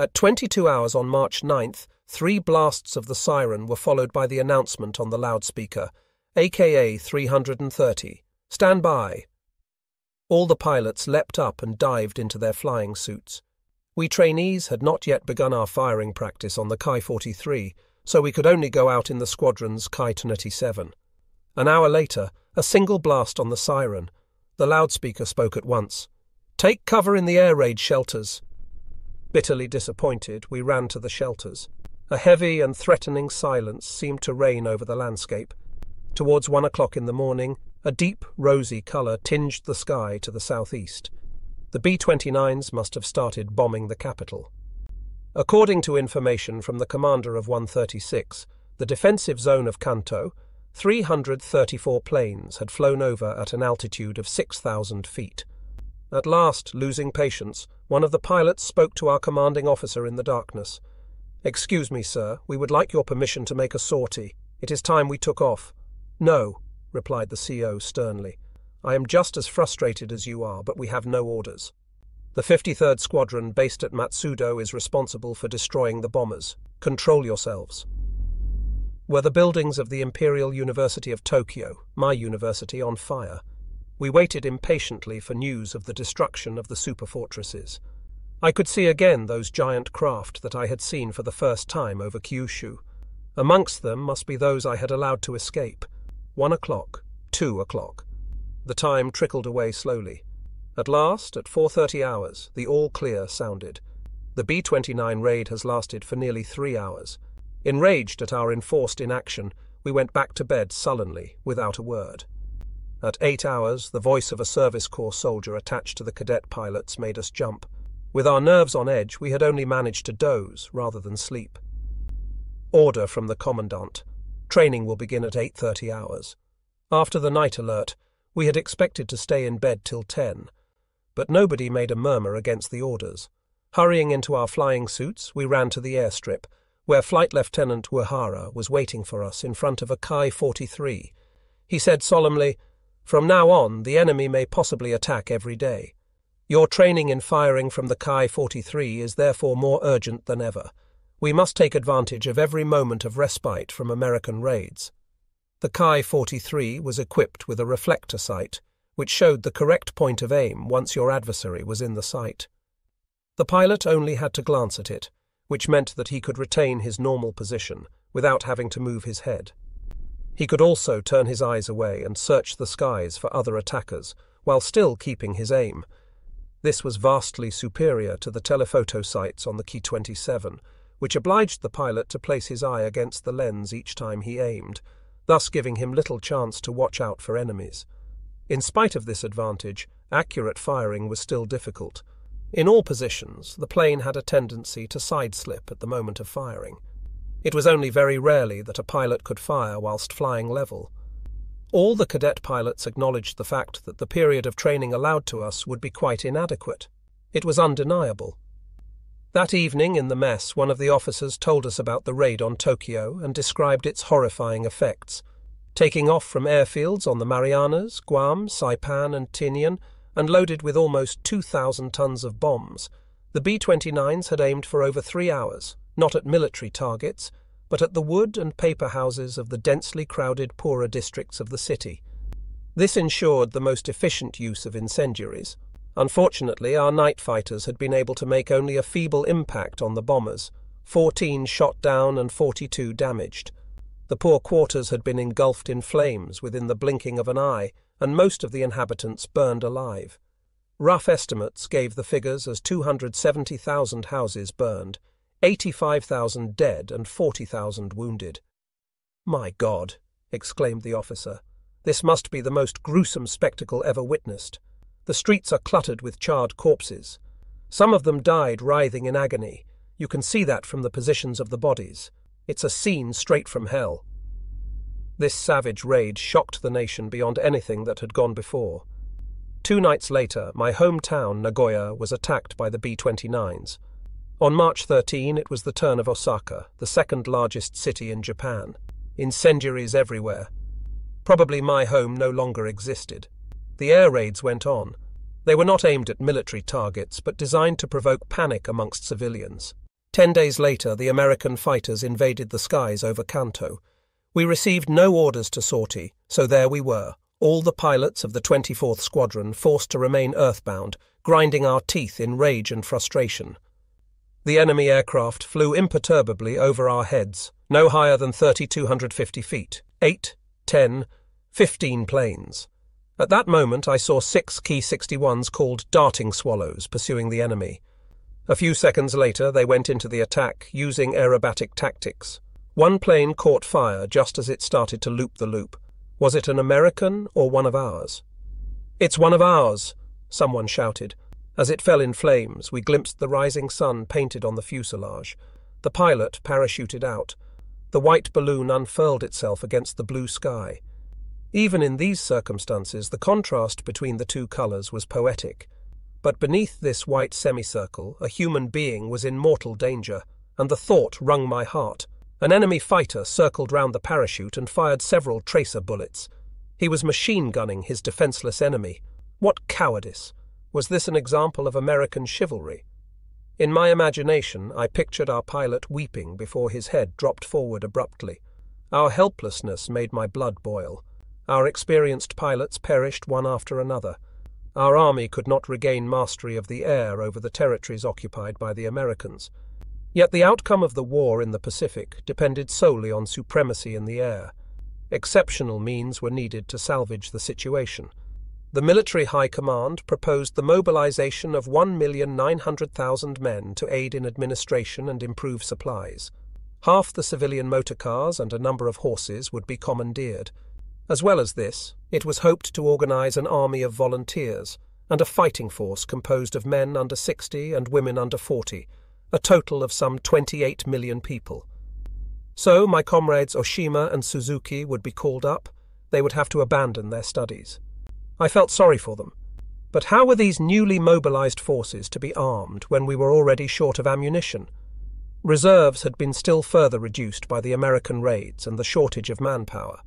At 22 hours on March 9th, three blasts of the siren were followed by the announcement on the loudspeaker AKA 330. Stand by. All the pilots leapt up and dived into their flying suits. We trainees had not yet begun our firing practice on the Ki 43, so we could only go out in the squadron's Ki 27. An hour later, a single blast on the siren. The loudspeaker spoke at once. Take cover in the air raid shelters. Bitterly disappointed, we ran to the shelters. A heavy and threatening silence seemed to reign over the landscape. Towards one o'clock in the morning, a deep rosy colour tinged the sky to the southeast. The B 29s must have started bombing the capital. According to information from the commander of 136, the defensive zone of Kanto, 334 planes had flown over at an altitude of 6,000 feet. At last, losing patience, one of the pilots spoke to our commanding officer in the darkness. Excuse me, sir, we would like your permission to make a sortie. It is time we took off. No, replied the CO sternly. I am just as frustrated as you are, but we have no orders. The 53rd Squadron, based at Matsudo, is responsible for destroying the bombers. Control yourselves. Were the buildings of the Imperial University of Tokyo, my university, on fire? We waited impatiently for news of the destruction of the super fortresses. I could see again those giant craft that I had seen for the first time over Kyushu. Amongst them must be those I had allowed to escape. One o'clock, two o'clock. The time trickled away slowly. At last, at 4.30 hours, the all clear sounded. The B-29 raid has lasted for nearly three hours. Enraged at our enforced inaction, we went back to bed sullenly, without a word. At eight hours, the voice of a service corps soldier attached to the cadet pilots made us jump. With our nerves on edge, we had only managed to doze rather than sleep. Order from the commandant. Training will begin at 8.30 hours. After the night alert, we had expected to stay in bed till 10, but nobody made a murmur against the orders. Hurrying into our flying suits, we ran to the airstrip, where Flight Lieutenant Uehara was waiting for us in front of a Ki 43. He said solemnly, From now on, the enemy may possibly attack every day. Your training in firing from the Ki 43 is therefore more urgent than ever. We must take advantage of every moment of respite from American raids. The Ki 43 was equipped with a reflector sight, which showed the correct point of aim once your adversary was in the sight. The pilot only had to glance at it, which meant that he could retain his normal position without having to move his head. He could also turn his eyes away and search the skies for other attackers, while still keeping his aim. This was vastly superior to the telephoto sights on the Ki 27, which obliged the pilot to place his eye against the lens each time he aimed thus giving him little chance to watch out for enemies. In spite of this advantage, accurate firing was still difficult. In all positions, the plane had a tendency to sideslip at the moment of firing. It was only very rarely that a pilot could fire whilst flying level. All the cadet pilots acknowledged the fact that the period of training allowed to us would be quite inadequate. It was undeniable. That evening in the mess, one of the officers told us about the raid on Tokyo and described its horrifying effects. Taking off from airfields on the Marianas, Guam, Saipan, and Tinian, and loaded with almost 2,000 tons of bombs, the B 29s had aimed for over three hours, not at military targets, but at the wood and paper houses of the densely crowded poorer districts of the city. This ensured the most efficient use of incendiaries. Unfortunately, our night fighters had been able to make only a feeble impact on the bombers 14 shot down and 42 damaged. The poor quarters had been engulfed in flames within the blinking of an eye, and most of the inhabitants burned alive. Rough estimates gave the figures as 270,000 houses burned, 85,000 dead, and 40,000 wounded. My God! exclaimed the officer. This must be the most gruesome spectacle ever witnessed. The streets are cluttered with charred corpses. Some of them died writhing in agony. You can see that from the positions of the bodies. It's a scene straight from hell. This savage raid shocked the nation beyond anything that had gone before. Two nights later, my hometown, Nagoya, was attacked by the B 29s. On March 13, it was the turn of Osaka, the second largest city in Japan. Incendiaries everywhere. Probably my home no longer existed. The air raids went on. They were not aimed at military targets, but designed to provoke panic amongst civilians. Ten days later, the American fighters invaded the skies over Kanto. We received no orders to sortie, so there we were, all the pilots of the 24th Squadron forced to remain earthbound, grinding our teeth in rage and frustration. The enemy aircraft flew imperturbably over our heads, no higher than 3,250 feet, eight, ten, fifteen planes. At that moment, I saw six Ki 61s called darting swallows pursuing the enemy. A few seconds later, they went into the attack using aerobatic tactics. One plane caught fire just as it started to loop the loop. Was it an American or one of ours? It's one of ours, someone shouted. As it fell in flames, we glimpsed the rising sun painted on the fuselage. The pilot parachuted out. The white balloon unfurled itself against the blue sky. Even in these circumstances, the contrast between the two colours was poetic. But beneath this white semicircle, a human being was in mortal danger, and the thought wrung my heart. An enemy fighter circled round the parachute and fired several tracer bullets. He was machine gunning his defenceless enemy. What cowardice! Was this an example of American chivalry? In my imagination, I pictured our pilot weeping before his head dropped forward abruptly. Our helplessness made my blood boil. Our experienced pilots perished one after another. Our army could not regain mastery of the air over the territories occupied by the Americans. Yet the outcome of the war in the Pacific depended solely on supremacy in the air. Exceptional means were needed to salvage the situation. The military high command proposed the mobilization of 1,900,000 men to aid in administration and improve supplies. Half the civilian motor cars and a number of horses would be commandeered. As well as this, it was hoped to organise an army of volunteers and a fighting force composed of men under 60 and women under 40, a total of some 28 million people. So my comrades Oshima and Suzuki would be called up, they would have to abandon their studies. I felt sorry for them. But how were these newly mobilised forces to be armed when we were already short of ammunition? Reserves had been still further reduced by the American raids and the shortage of manpower.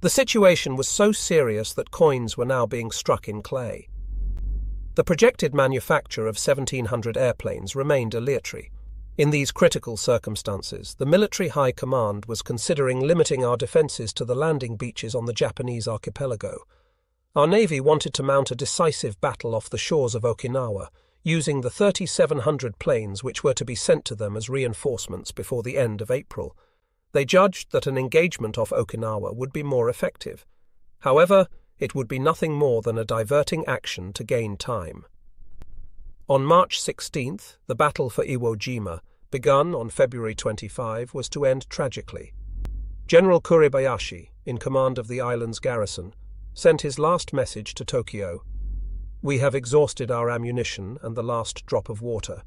The situation was so serious that coins were now being struck in clay. The projected manufacture of 1,700 airplanes remained aleatory. In these critical circumstances, the military high command was considering limiting our defences to the landing beaches on the Japanese archipelago. Our navy wanted to mount a decisive battle off the shores of Okinawa, using the 3,700 planes which were to be sent to them as reinforcements before the end of April. They judged that an engagement off Okinawa would be more effective. However, it would be nothing more than a diverting action to gain time. On March 16th, the battle for Iwo Jima, begun on February 25, was to end tragically. General Kuribayashi, in command of the island's garrison, sent his last message to Tokyo. We have exhausted our ammunition and the last drop of water.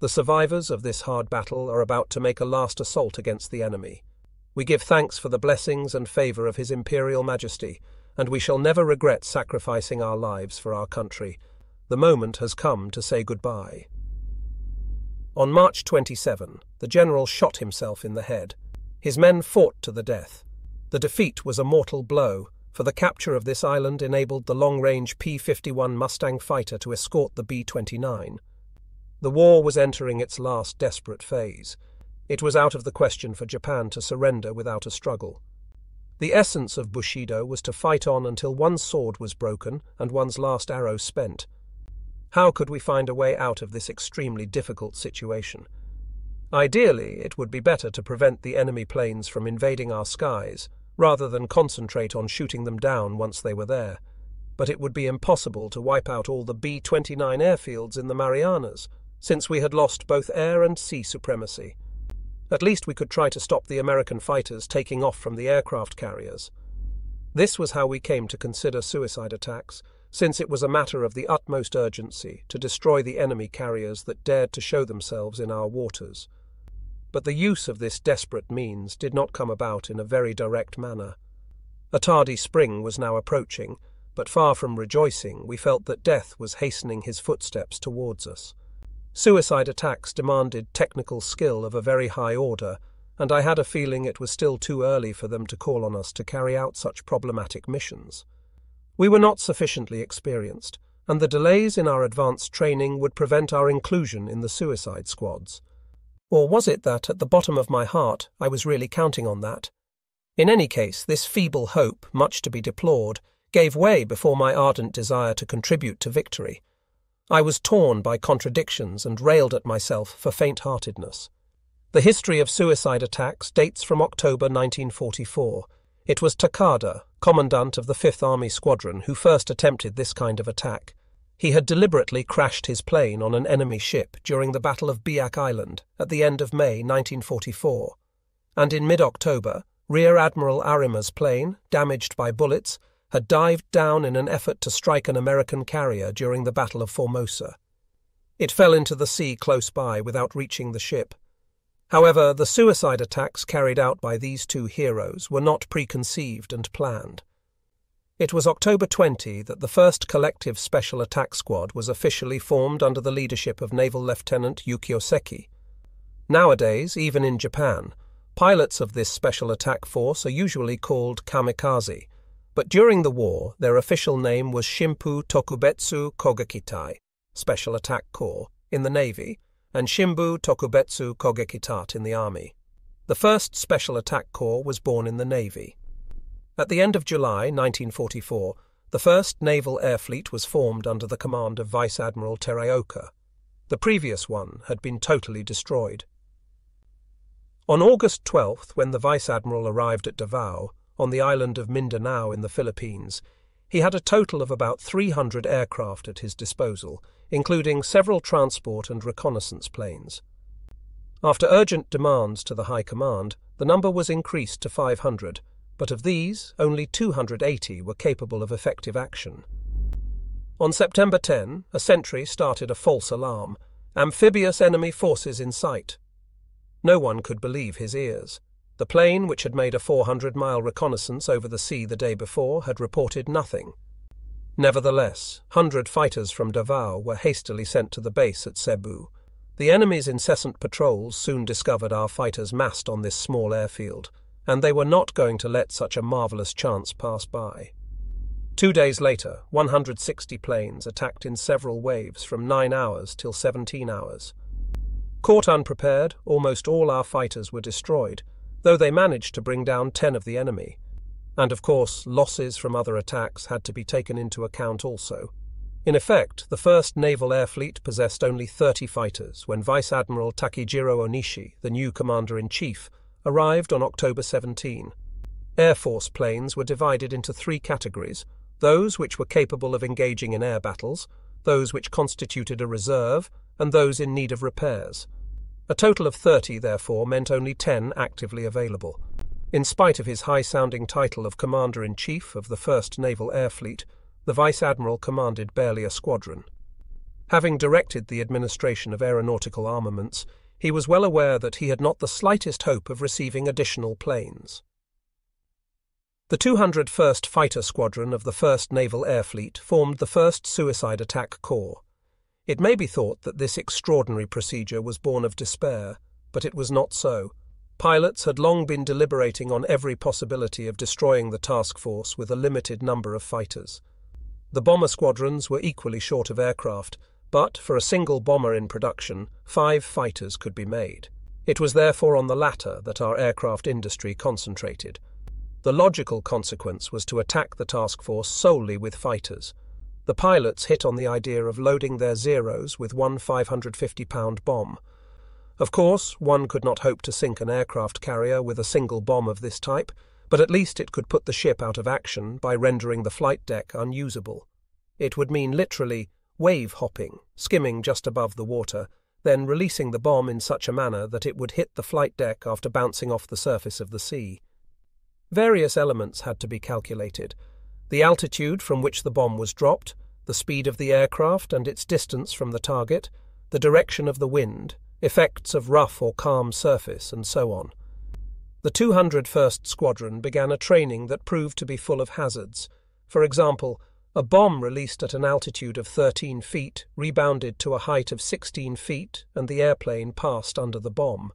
The survivors of this hard battle are about to make a last assault against the enemy. We give thanks for the blessings and favour of His Imperial Majesty, and we shall never regret sacrificing our lives for our country. The moment has come to say goodbye. On March 27, the general shot himself in the head. His men fought to the death. The defeat was a mortal blow, for the capture of this island enabled the long range P 51 Mustang fighter to escort the B 29. The war was entering its last desperate phase. It was out of the question for Japan to surrender without a struggle. The essence of Bushido was to fight on until one's sword was broken and one's last arrow spent. How could we find a way out of this extremely difficult situation? Ideally, it would be better to prevent the enemy planes from invading our skies, rather than concentrate on shooting them down once they were there. But it would be impossible to wipe out all the B 29 airfields in the Marianas, since we had lost both air and sea supremacy. At least we could try to stop the American fighters taking off from the aircraft carriers. This was how we came to consider suicide attacks, since it was a matter of the utmost urgency to destroy the enemy carriers that dared to show themselves in our waters. But the use of this desperate means did not come about in a very direct manner. A tardy spring was now approaching, but far from rejoicing, we felt that death was hastening his footsteps towards us. Suicide attacks demanded technical skill of a very high order, and I had a feeling it was still too early for them to call on us to carry out such problematic missions. We were not sufficiently experienced, and the delays in our advanced training would prevent our inclusion in the suicide squads. Or was it that, at the bottom of my heart, I was really counting on that? In any case, this feeble hope, much to be deplored, gave way before my ardent desire to contribute to victory. I was torn by contradictions and railed at myself for faint heartedness. The history of suicide attacks dates from October 1944. It was Takada, commandant of the Fifth Army Squadron, who first attempted this kind of attack. He had deliberately crashed his plane on an enemy ship during the Battle of Biak Island at the end of May 1944, and in mid October, Rear Admiral Arima's plane, damaged by bullets, had dived down in an effort to strike an American carrier during the Battle of Formosa. It fell into the sea close by without reaching the ship. However, the suicide attacks carried out by these two heroes were not preconceived and planned. It was October 20 that the 1st Collective Special Attack Squad was officially formed under the leadership of Naval Lieutenant Yukio Seki. Nowadays, even in Japan, pilots of this special attack force are usually called kamikaze, but during the war their official name was Shimpu Tokubetsu Kogekitai, Special Attack Corps, in the Navy, and Shimbu Tokubetsu Kogekitai in the Army. The 1st Special Attack Corps was born in the Navy. At the end of July 1944, the 1st Naval Air Fleet was formed under the command of Vice Admiral Teraoka. The previous one had been totally destroyed. On August 12th, when the Vice Admiral arrived at Davao, on the island of Mindanao in the Philippines, he had a total of about 300 aircraft at his disposal, including several transport and reconnaissance planes. After urgent demands to the High Command, the number was increased to 500, but of these, only 280 were capable of effective action. On September 10, a sentry started a false alarm amphibious enemy forces in sight. No one could believe his ears. The plane, which had made a 400 mile reconnaissance over the sea the day before, had reported nothing. Nevertheless, hundred fighters from Davao were hastily sent to the base at Cebu. The enemy's incessant patrols soon discovered our fighters massed on this small airfield and they were not going to let such a marvellous chance pass by. Two days later, 160 planes attacked in several waves from 9 hours till 17 hours. Caught unprepared, almost all our fighters were destroyed, though they managed to bring down 10 of the enemy. And of course, losses from other attacks had to be taken into account also. In effect, the 1st Naval Air Fleet possessed only 30 fighters when Vice Admiral Takejiro Onishi, the new Commander in Chief, arrived on October 17. Air Force planes were divided into three categories those which were capable of engaging in air battles, those which constituted a reserve, and those in need of repairs. A total of 30, therefore, meant only 10 actively available. In spite of his high sounding title of Commander in Chief of the 1st Naval Air Fleet, the Vice Admiral commanded barely a squadron. Having directed the administration of aeronautical armaments, he was well aware that he had not the slightest hope of receiving additional planes. The 201st Fighter Squadron of the 1st Naval Air Fleet formed the 1st Suicide Attack Corps. It may be thought that this extraordinary procedure was born of despair, but it was not so. Pilots had long been deliberating on every possibility of destroying the task force with a limited number of fighters. The bomber squadrons were equally short of aircraft, but for a single bomber in production, five fighters could be made. It was therefore on the latter that our aircraft industry concentrated. The logical consequence was to attack the task force solely with fighters. The pilots hit on the idea of loading their Zeros with one 550 pound bomb. Of course, one could not hope to sink an aircraft carrier with a single bomb of this type, but at least it could put the ship out of action by rendering the flight deck unusable. It would mean literally wave hopping, skimming just above the water, then releasing the bomb in such a manner that it would hit the flight deck after bouncing off the surface of the sea. Various elements had to be calculated the altitude from which the bomb was dropped, the speed of the aircraft and its distance from the target, the direction of the wind, effects of rough or calm surface, and so on. The 201st Squadron began a training that proved to be full of hazards. For example, a bomb released at an altitude of 13 feet rebounded to a height of 16 feet, and the airplane passed under the bomb.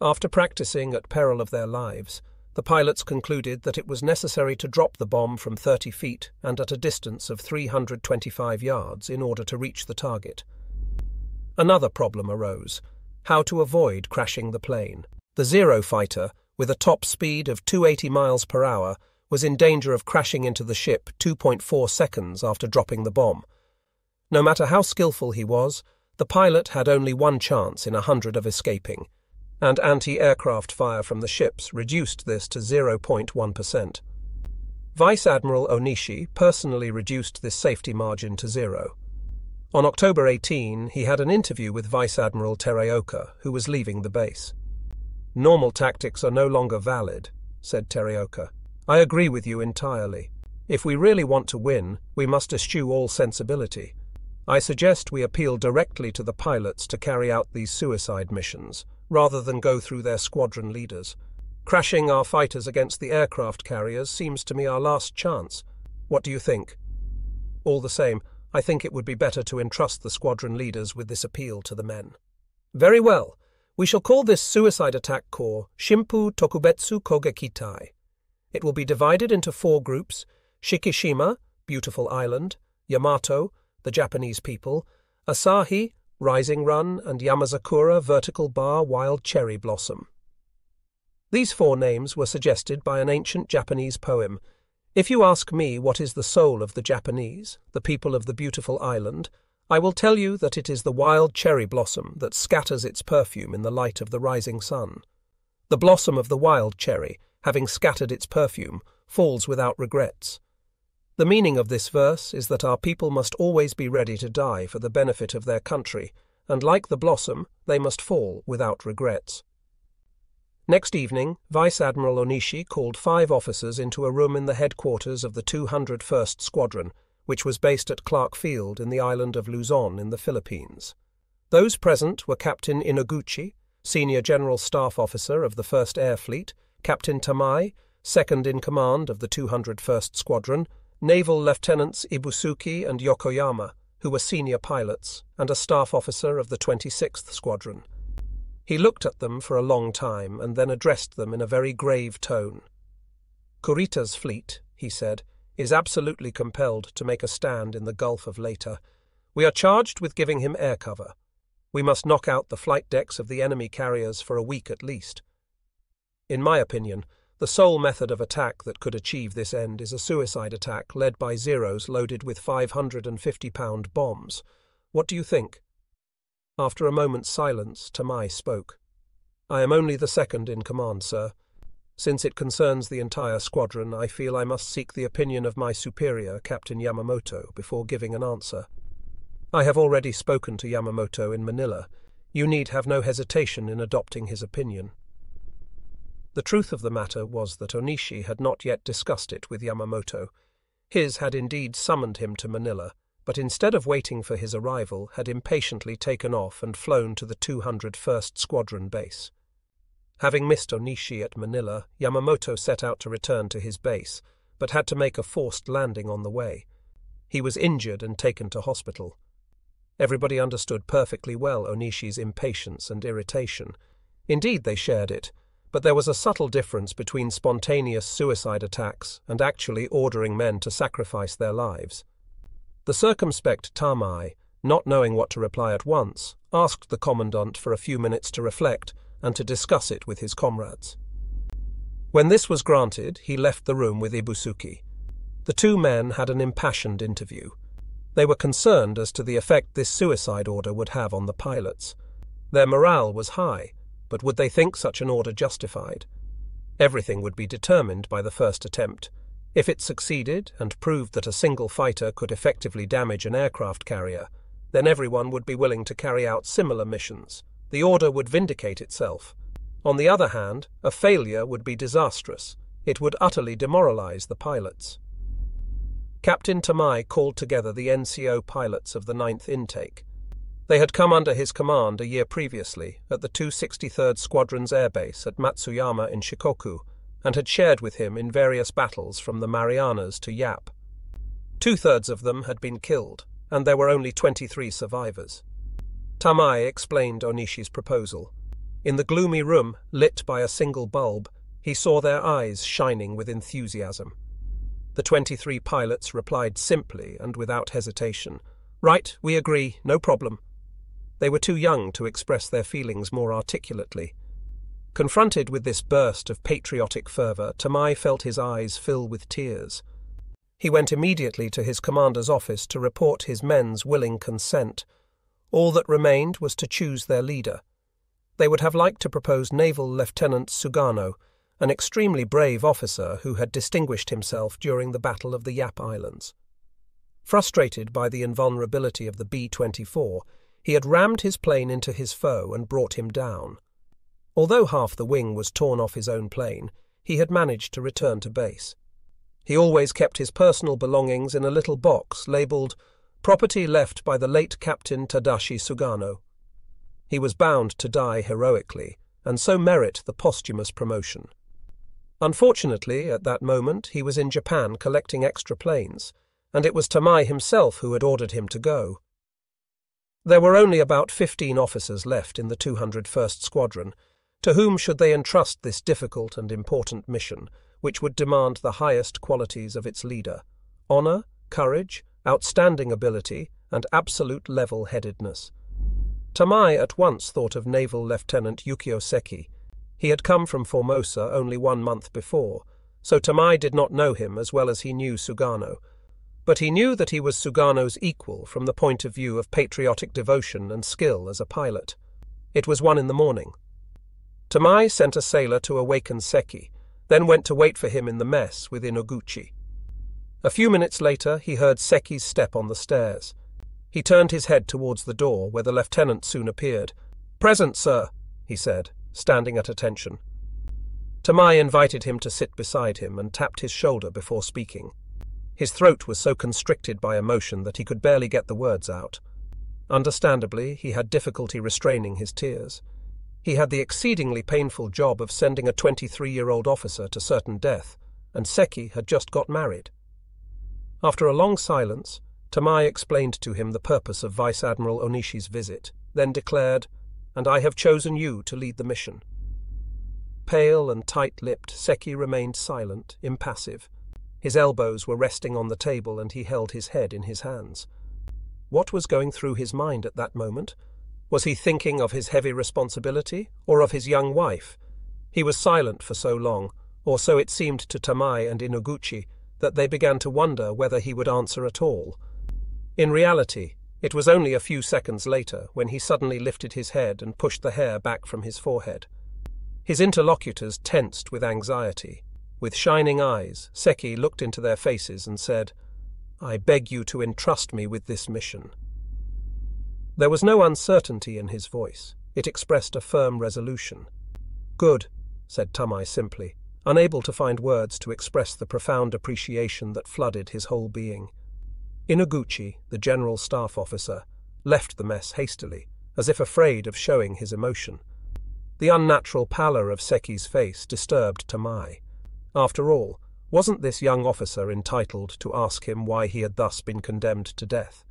After practicing at peril of their lives, the pilots concluded that it was necessary to drop the bomb from 30 feet and at a distance of 325 yards in order to reach the target. Another problem arose. how to avoid crashing the plane. The Zero fighter, with a top speed of 280 miles per hour, was in danger of crashing into the ship 2.4 seconds after dropping the bomb. No matter how skillful he was, the pilot had only one chance in a hundred of escaping, and anti aircraft fire from the ships reduced this to 0.1%. Vice Admiral Onishi personally reduced this safety margin to zero. On October 18, he had an interview with Vice Admiral Teraoka, who was leaving the base. Normal tactics are no longer valid, said Teraoka. I agree with you entirely. If we really want to win, we must eschew all sensibility. I suggest we appeal directly to the pilots to carry out these suicide missions, rather than go through their squadron leaders. Crashing our fighters against the aircraft carriers seems to me our last chance. What do you think? All the same, I think it would be better to entrust the squadron leaders with this appeal to the men. Very well. We shall call this suicide attack corps Shimpu Tokubetsu Kogekitai. It will be divided into four groups Shikishima, Beautiful Island, Yamato, the Japanese people, Asahi, Rising Run, and Yamazakura Vertical Bar Wild Cherry Blossom. These four names were suggested by an ancient Japanese poem if you ask me what is the soul of the Japanese, the people of the beautiful island, I will tell you that it is the wild cherry blossom that scatters its perfume in the light of the rising sun. The blossom of the wild cherry, having scattered its perfume, falls without regrets. The meaning of this verse is that our people must always be ready to die for the benefit of their country, and like the blossom, they must fall without regrets. Next evening, Vice Admiral Onishi called five officers into a room in the headquarters of the 201st Squadron, which was based at Clark Field in the island of Luzon in the Philippines. Those present were Captain Inoguchi, Senior General Staff Officer of the 1st Air Fleet, Captain Tamai, second in command of the 201st Squadron, Naval Lieutenants Ibusuki and Yokoyama, who were senior pilots, and a staff officer of the 26th Squadron. He looked at them for a long time and then addressed them in a very grave tone. Kurita's fleet, he said, is absolutely compelled to make a stand in the Gulf of Leyte. We are charged with giving him air cover. We must knock out the flight decks of the enemy carriers for a week at least. In my opinion, the sole method of attack that could achieve this end is a suicide attack led by Zeros loaded with 550 pound bombs. What do you think? After a moment's silence, Tamai spoke. I am only the second in command, sir. Since it concerns the entire squadron, I feel I must seek the opinion of my superior, Captain Yamamoto, before giving an answer. I have already spoken to Yamamoto in Manila. You need have no hesitation in adopting his opinion. The truth of the matter was that Onishi had not yet discussed it with Yamamoto. His had indeed summoned him to Manila, but instead of waiting for his arrival, had impatiently taken off and flown to the 201st Squadron base. Having missed Onishi at Manila, Yamamoto set out to return to his base, but had to make a forced landing on the way. He was injured and taken to hospital. Everybody understood perfectly well Onishi's impatience and irritation. Indeed, they shared it, but there was a subtle difference between spontaneous suicide attacks and actually ordering men to sacrifice their lives. The circumspect Tamai, not knowing what to reply at once, asked the commandant for a few minutes to reflect and to discuss it with his comrades. When this was granted, he left the room with Ibusuki. The two men had an impassioned interview. They were concerned as to the effect this suicide order would have on the pilots. Their morale was high, but would they think such an order justified? Everything would be determined by the first attempt, if it succeeded and proved that a single fighter could effectively damage an aircraft carrier, then everyone would be willing to carry out similar missions. The order would vindicate itself. On the other hand, a failure would be disastrous. It would utterly demoralize the pilots. Captain Tamai called together the NCO pilots of the ninth intake. They had come under his command a year previously at the 263rd Squadron's airbase at Matsuyama in Shikoku and had shared with him in various battles from the Marianas to Yap. Two thirds of them had been killed, and there were only 23 survivors. Tamai explained Onishi's proposal. In the gloomy room, lit by a single bulb, he saw their eyes shining with enthusiasm. The 23 pilots replied simply and without hesitation Right, we agree, no problem. They were too young to express their feelings more articulately. Confronted with this burst of patriotic fervour, Tamai felt his eyes fill with tears. He went immediately to his commander's office to report his men's willing consent. All that remained was to choose their leader. They would have liked to propose Naval Lieutenant Sugano, an extremely brave officer who had distinguished himself during the Battle of the Yap Islands. Frustrated by the invulnerability of the B 24, he had rammed his plane into his foe and brought him down. Although half the wing was torn off his own plane, he had managed to return to base. He always kept his personal belongings in a little box labelled Property left by the late Captain Tadashi Sugano. He was bound to die heroically, and so merit the posthumous promotion. Unfortunately, at that moment, he was in Japan collecting extra planes, and it was Tamai himself who had ordered him to go. There were only about fifteen officers left in the 201st Squadron. To whom should they entrust this difficult and important mission, which would demand the highest qualities of its leader honour, courage, outstanding ability, and absolute level headedness? Tamai at once thought of Naval Lieutenant Yukio Seki. He had come from Formosa only one month before, so Tamai did not know him as well as he knew Sugano. But he knew that he was Sugano's equal from the point of view of patriotic devotion and skill as a pilot. It was one in the morning. Tamai sent a sailor to awaken Seki, then went to wait for him in the mess with Inoguchi. A few minutes later, he heard Seki's step on the stairs. He turned his head towards the door, where the lieutenant soon appeared. Present, sir, he said, standing at attention. Tamai invited him to sit beside him and tapped his shoulder before speaking. His throat was so constricted by emotion that he could barely get the words out. Understandably, he had difficulty restraining his tears. He had the exceedingly painful job of sending a 23 year old officer to certain death, and Seki had just got married. After a long silence, Tamai explained to him the purpose of Vice Admiral Onishi's visit, then declared, And I have chosen you to lead the mission. Pale and tight lipped, Seki remained silent, impassive. His elbows were resting on the table and he held his head in his hands. What was going through his mind at that moment? Was he thinking of his heavy responsibility or of his young wife? He was silent for so long, or so it seemed to Tamai and Inoguchi, that they began to wonder whether he would answer at all. In reality, it was only a few seconds later when he suddenly lifted his head and pushed the hair back from his forehead. His interlocutors tensed with anxiety. With shining eyes, Seki looked into their faces and said, I beg you to entrust me with this mission. There was no uncertainty in his voice. It expressed a firm resolution. Good, said Tamai simply, unable to find words to express the profound appreciation that flooded his whole being. Inoguchi, the general staff officer, left the mess hastily, as if afraid of showing his emotion. The unnatural pallor of Seki's face disturbed Tamai. After all, wasn't this young officer entitled to ask him why he had thus been condemned to death?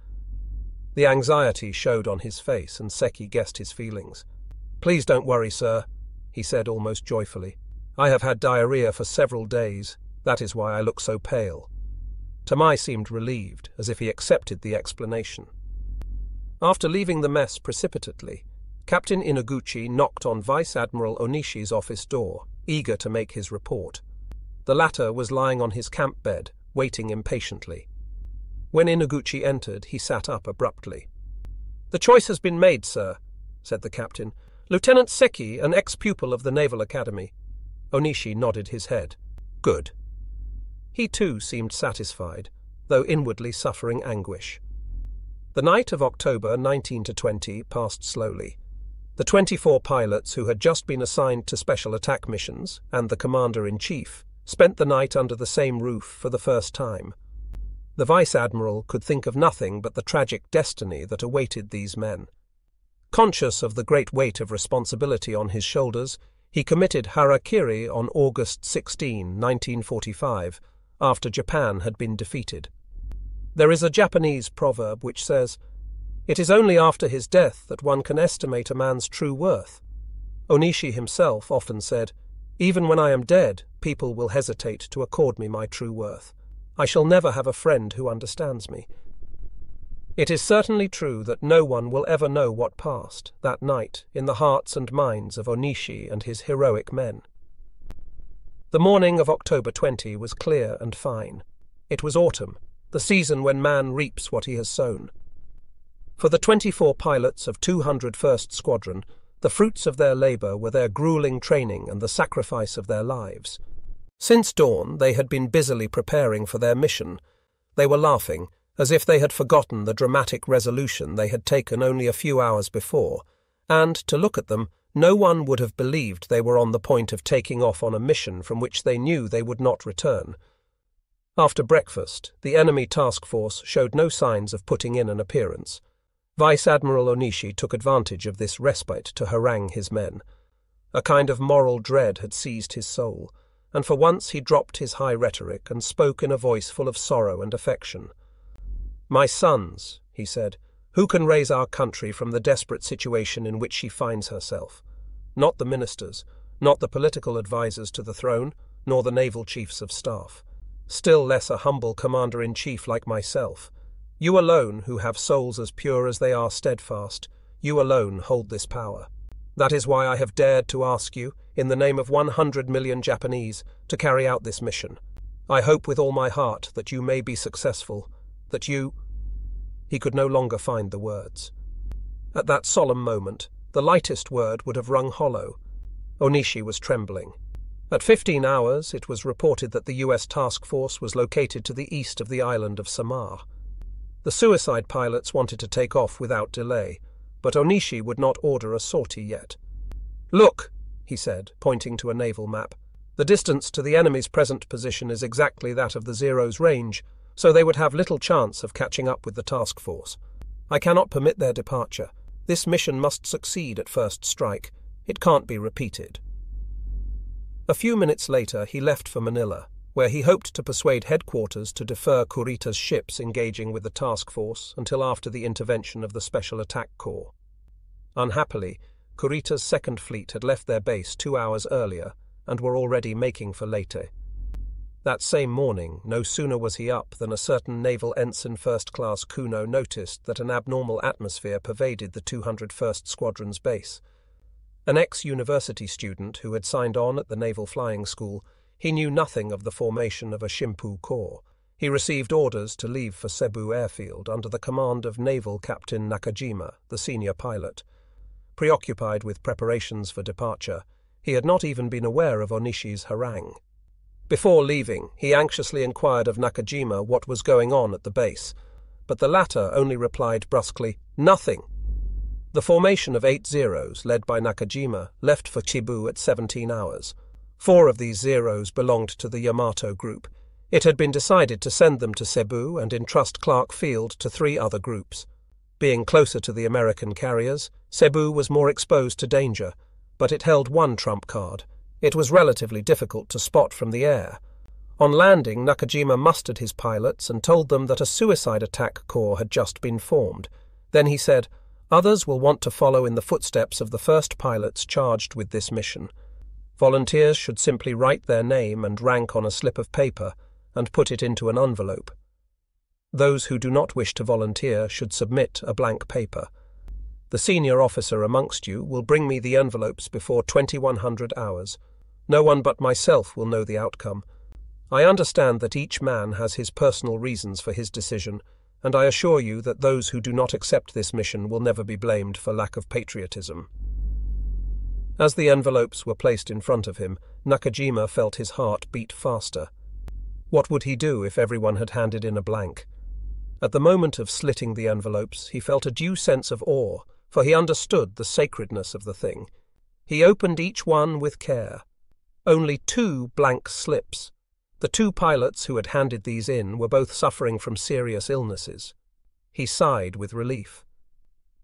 The anxiety showed on his face, and Seki guessed his feelings. Please don't worry, sir, he said almost joyfully. I have had diarrhea for several days. That is why I look so pale. Tamai seemed relieved, as if he accepted the explanation. After leaving the mess precipitately, Captain Inoguchi knocked on Vice Admiral Onishi's office door, eager to make his report. The latter was lying on his camp bed, waiting impatiently. When Inoguchi entered, he sat up abruptly. The choice has been made, sir, said the captain. Lieutenant Seki, an ex pupil of the Naval Academy. Onishi nodded his head. Good. He too seemed satisfied, though inwardly suffering anguish. The night of October 19 to 20 passed slowly. The 24 pilots who had just been assigned to special attack missions, and the commander in chief, spent the night under the same roof for the first time. The vice admiral could think of nothing but the tragic destiny that awaited these men. Conscious of the great weight of responsibility on his shoulders, he committed harakiri on August 16, 1945, after Japan had been defeated. There is a Japanese proverb which says, It is only after his death that one can estimate a man's true worth. Onishi himself often said, Even when I am dead, people will hesitate to accord me my true worth. I shall never have a friend who understands me. It is certainly true that no one will ever know what passed that night in the hearts and minds of Onishi and his heroic men. The morning of October 20 was clear and fine. It was autumn, the season when man reaps what he has sown. For the 24 pilots of 201st Squadron, the fruits of their labour were their grueling training and the sacrifice of their lives. Since dawn, they had been busily preparing for their mission. They were laughing, as if they had forgotten the dramatic resolution they had taken only a few hours before, and, to look at them, no one would have believed they were on the point of taking off on a mission from which they knew they would not return. After breakfast, the enemy task force showed no signs of putting in an appearance. Vice Admiral Onishi took advantage of this respite to harangue his men. A kind of moral dread had seized his soul, and for once he dropped his high rhetoric and spoke in a voice full of sorrow and affection. My sons, he said, who can raise our country from the desperate situation in which she finds herself? Not the ministers, not the political advisers to the throne, nor the naval chiefs of staff. Still less a humble commander in chief like myself. You alone, who have souls as pure as they are steadfast, you alone hold this power. That is why I have dared to ask you, in the name of 100 million Japanese, to carry out this mission. I hope with all my heart that you may be successful, that you. He could no longer find the words. At that solemn moment, the lightest word would have rung hollow. Onishi was trembling. At 15 hours, it was reported that the US task force was located to the east of the island of Samar. The suicide pilots wanted to take off without delay, but Onishi would not order a sortie yet. Look, he said, pointing to a naval map. The distance to the enemy's present position is exactly that of the Zero's range, so they would have little chance of catching up with the task force. I cannot permit their departure. This mission must succeed at first strike. It can't be repeated. A few minutes later, he left for Manila, where he hoped to persuade headquarters to defer Kurita's ships engaging with the task force until after the intervention of the Special Attack Corps. Unhappily, Kurita's second fleet had left their base two hours earlier and were already making for Leyte. That same morning, no sooner was he up than a certain naval ensign first class Kuno noticed that an abnormal atmosphere pervaded the 201st Squadron's base. An ex university student who had signed on at the Naval Flying School he knew nothing of the formation of a Shimpu Corps. He received orders to leave for Cebu Airfield under the command of Naval Captain Nakajima, the senior pilot. Preoccupied with preparations for departure, he had not even been aware of Onishi's harangue. Before leaving, he anxiously inquired of Nakajima what was going on at the base, but the latter only replied brusquely, Nothing. The formation of eight Zeros, led by Nakajima, left for Cebu at 17 hours. Four of these Zeros belonged to the Yamato group. It had been decided to send them to Cebu and entrust Clark Field to three other groups. Being closer to the American carriers, Cebu was more exposed to danger, but it held one trump card. It was relatively difficult to spot from the air. On landing, Nakajima mustered his pilots and told them that a suicide attack corps had just been formed. Then he said, Others will want to follow in the footsteps of the first pilots charged with this mission. Volunteers should simply write their name and rank on a slip of paper and put it into an envelope. Those who do not wish to volunteer should submit a blank paper. The senior officer amongst you will bring me the envelopes before 2100 hours. No one but myself will know the outcome. I understand that each man has his personal reasons for his decision, and I assure you that those who do not accept this mission will never be blamed for lack of patriotism. As the envelopes were placed in front of him, Nakajima felt his heart beat faster. What would he do if everyone had handed in a blank? At the moment of slitting the envelopes, he felt a due sense of awe, for he understood the sacredness of the thing. He opened each one with care. Only two blank slips. The two pilots who had handed these in were both suffering from serious illnesses. He sighed with relief.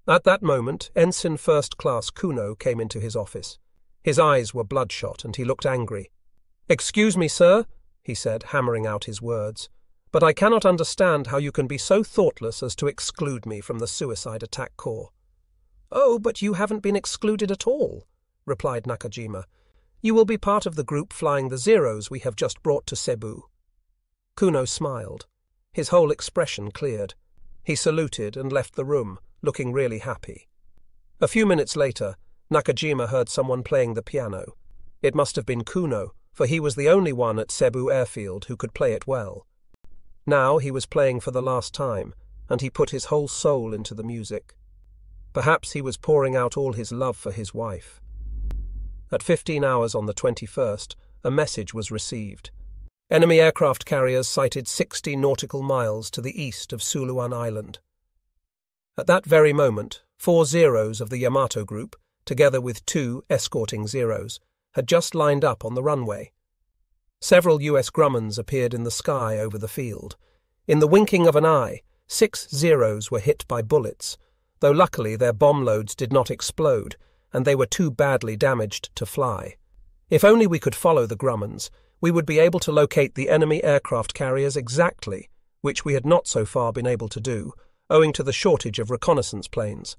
At that moment, Ensign First Class Kuno came into his office. His eyes were bloodshot, and he looked angry. Excuse me, sir, he said, hammering out his words, but I cannot understand how you can be so thoughtless as to exclude me from the suicide attack corps. Oh, but you haven't been excluded at all, replied Nakajima. You will be part of the group flying the Zeros we have just brought to Cebu. Kuno smiled. His whole expression cleared. He saluted and left the room, looking really happy. A few minutes later, Nakajima heard someone playing the piano. It must have been Kuno, for he was the only one at Cebu Airfield who could play it well. Now he was playing for the last time, and he put his whole soul into the music. Perhaps he was pouring out all his love for his wife. At 15 hours on the 21st, a message was received. Enemy aircraft carriers sighted 60 nautical miles to the east of Suluan Island. At that very moment, four Zeros of the Yamato group, together with two escorting Zeros, had just lined up on the runway. Several US Grumman's appeared in the sky over the field. In the winking of an eye, six Zeros were hit by bullets, though luckily their bomb loads did not explode, and they were too badly damaged to fly. If only we could follow the Grumman's, we would be able to locate the enemy aircraft carriers exactly, which we had not so far been able to do, owing to the shortage of reconnaissance planes.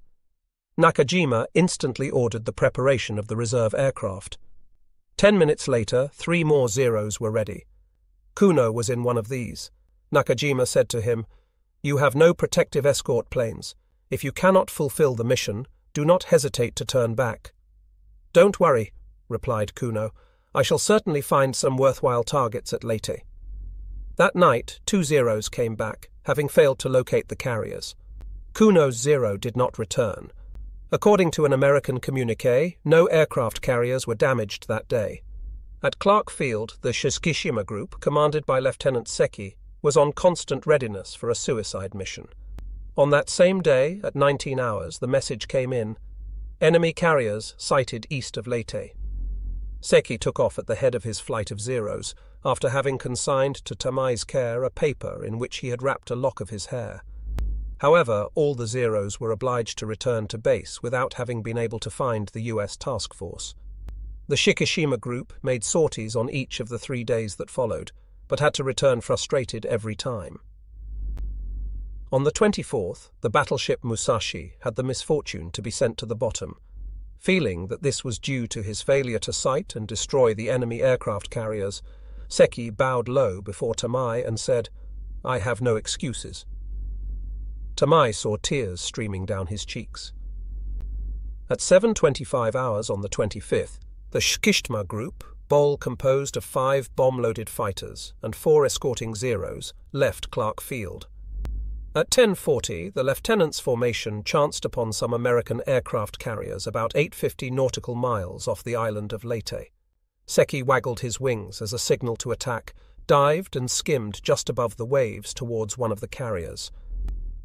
Nakajima instantly ordered the preparation of the reserve aircraft. Ten minutes later, three more Zeros were ready. Kuno was in one of these. Nakajima said to him, You have no protective escort planes. If you cannot fulfill the mission, do not hesitate to turn back. Don't worry, replied Kuno. I shall certainly find some worthwhile targets at Leyte. That night, two Zeros came back, having failed to locate the carriers. Kuno's Zero did not return, According to an American communique, no aircraft carriers were damaged that day. At Clark Field, the Shikishima Group, commanded by Lieutenant Seki, was on constant readiness for a suicide mission. On that same day, at 19 hours, the message came in Enemy carriers sighted east of Leyte. Seki took off at the head of his flight of Zeros, after having consigned to Tamai's care a paper in which he had wrapped a lock of his hair. However, all the Zeros were obliged to return to base without having been able to find the US task force. The Shikishima group made sorties on each of the three days that followed, but had to return frustrated every time. On the 24th, the battleship Musashi had the misfortune to be sent to the bottom. Feeling that this was due to his failure to sight and destroy the enemy aircraft carriers, Seki bowed low before Tamai and said, I have no excuses. Tamai saw tears streaming down his cheeks. At 7.25 hours on the 25th, the Shikishima group, Bol composed of five bomb-loaded fighters and four escorting Zeros, left Clark Field. At 10.40, the lieutenant's formation chanced upon some American aircraft carriers about 850 nautical miles off the island of Leyte. Seki waggled his wings as a signal to attack, dived and skimmed just above the waves towards one of the carriers.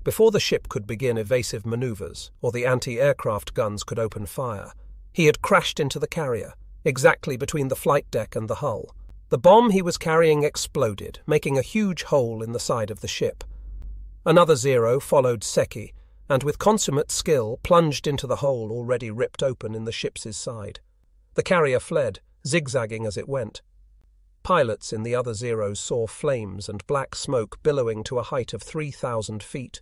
Before the ship could begin evasive maneuvers, or the anti-aircraft guns could open fire, he had crashed into the carrier, exactly between the flight deck and the hull. The bomb he was carrying exploded, making a huge hole in the side of the ship. Another Zero followed Seki, and with consummate skill plunged into the hole already ripped open in the ship's side. The carrier fled, zigzagging as it went. Pilots in the other Zeros saw flames and black smoke billowing to a height of 3,000 feet.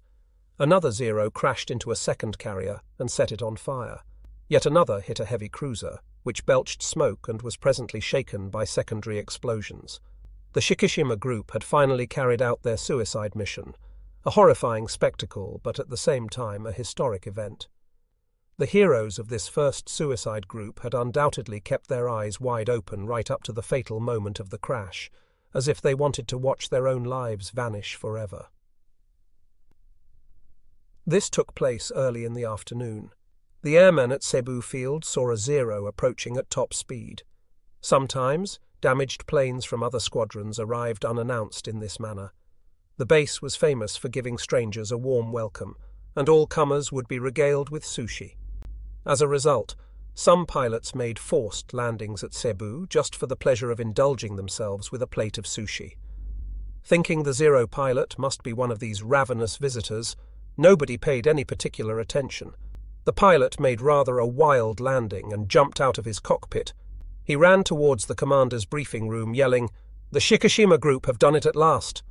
Another Zero crashed into a second carrier and set it on fire. Yet another hit a heavy cruiser, which belched smoke and was presently shaken by secondary explosions. The Shikishima group had finally carried out their suicide mission, a horrifying spectacle, but at the same time a historic event. The heroes of this first suicide group had undoubtedly kept their eyes wide open right up to the fatal moment of the crash, as if they wanted to watch their own lives vanish forever. This took place early in the afternoon. The airmen at Cebu Field saw a Zero approaching at top speed. Sometimes, damaged planes from other squadrons arrived unannounced in this manner. The base was famous for giving strangers a warm welcome, and all comers would be regaled with sushi. As a result, some pilots made forced landings at Cebu just for the pleasure of indulging themselves with a plate of sushi. Thinking the Zero pilot must be one of these ravenous visitors, Nobody paid any particular attention. The pilot made rather a wild landing and jumped out of his cockpit. He ran towards the commander's briefing room, yelling, The Shikishima group have done it at last.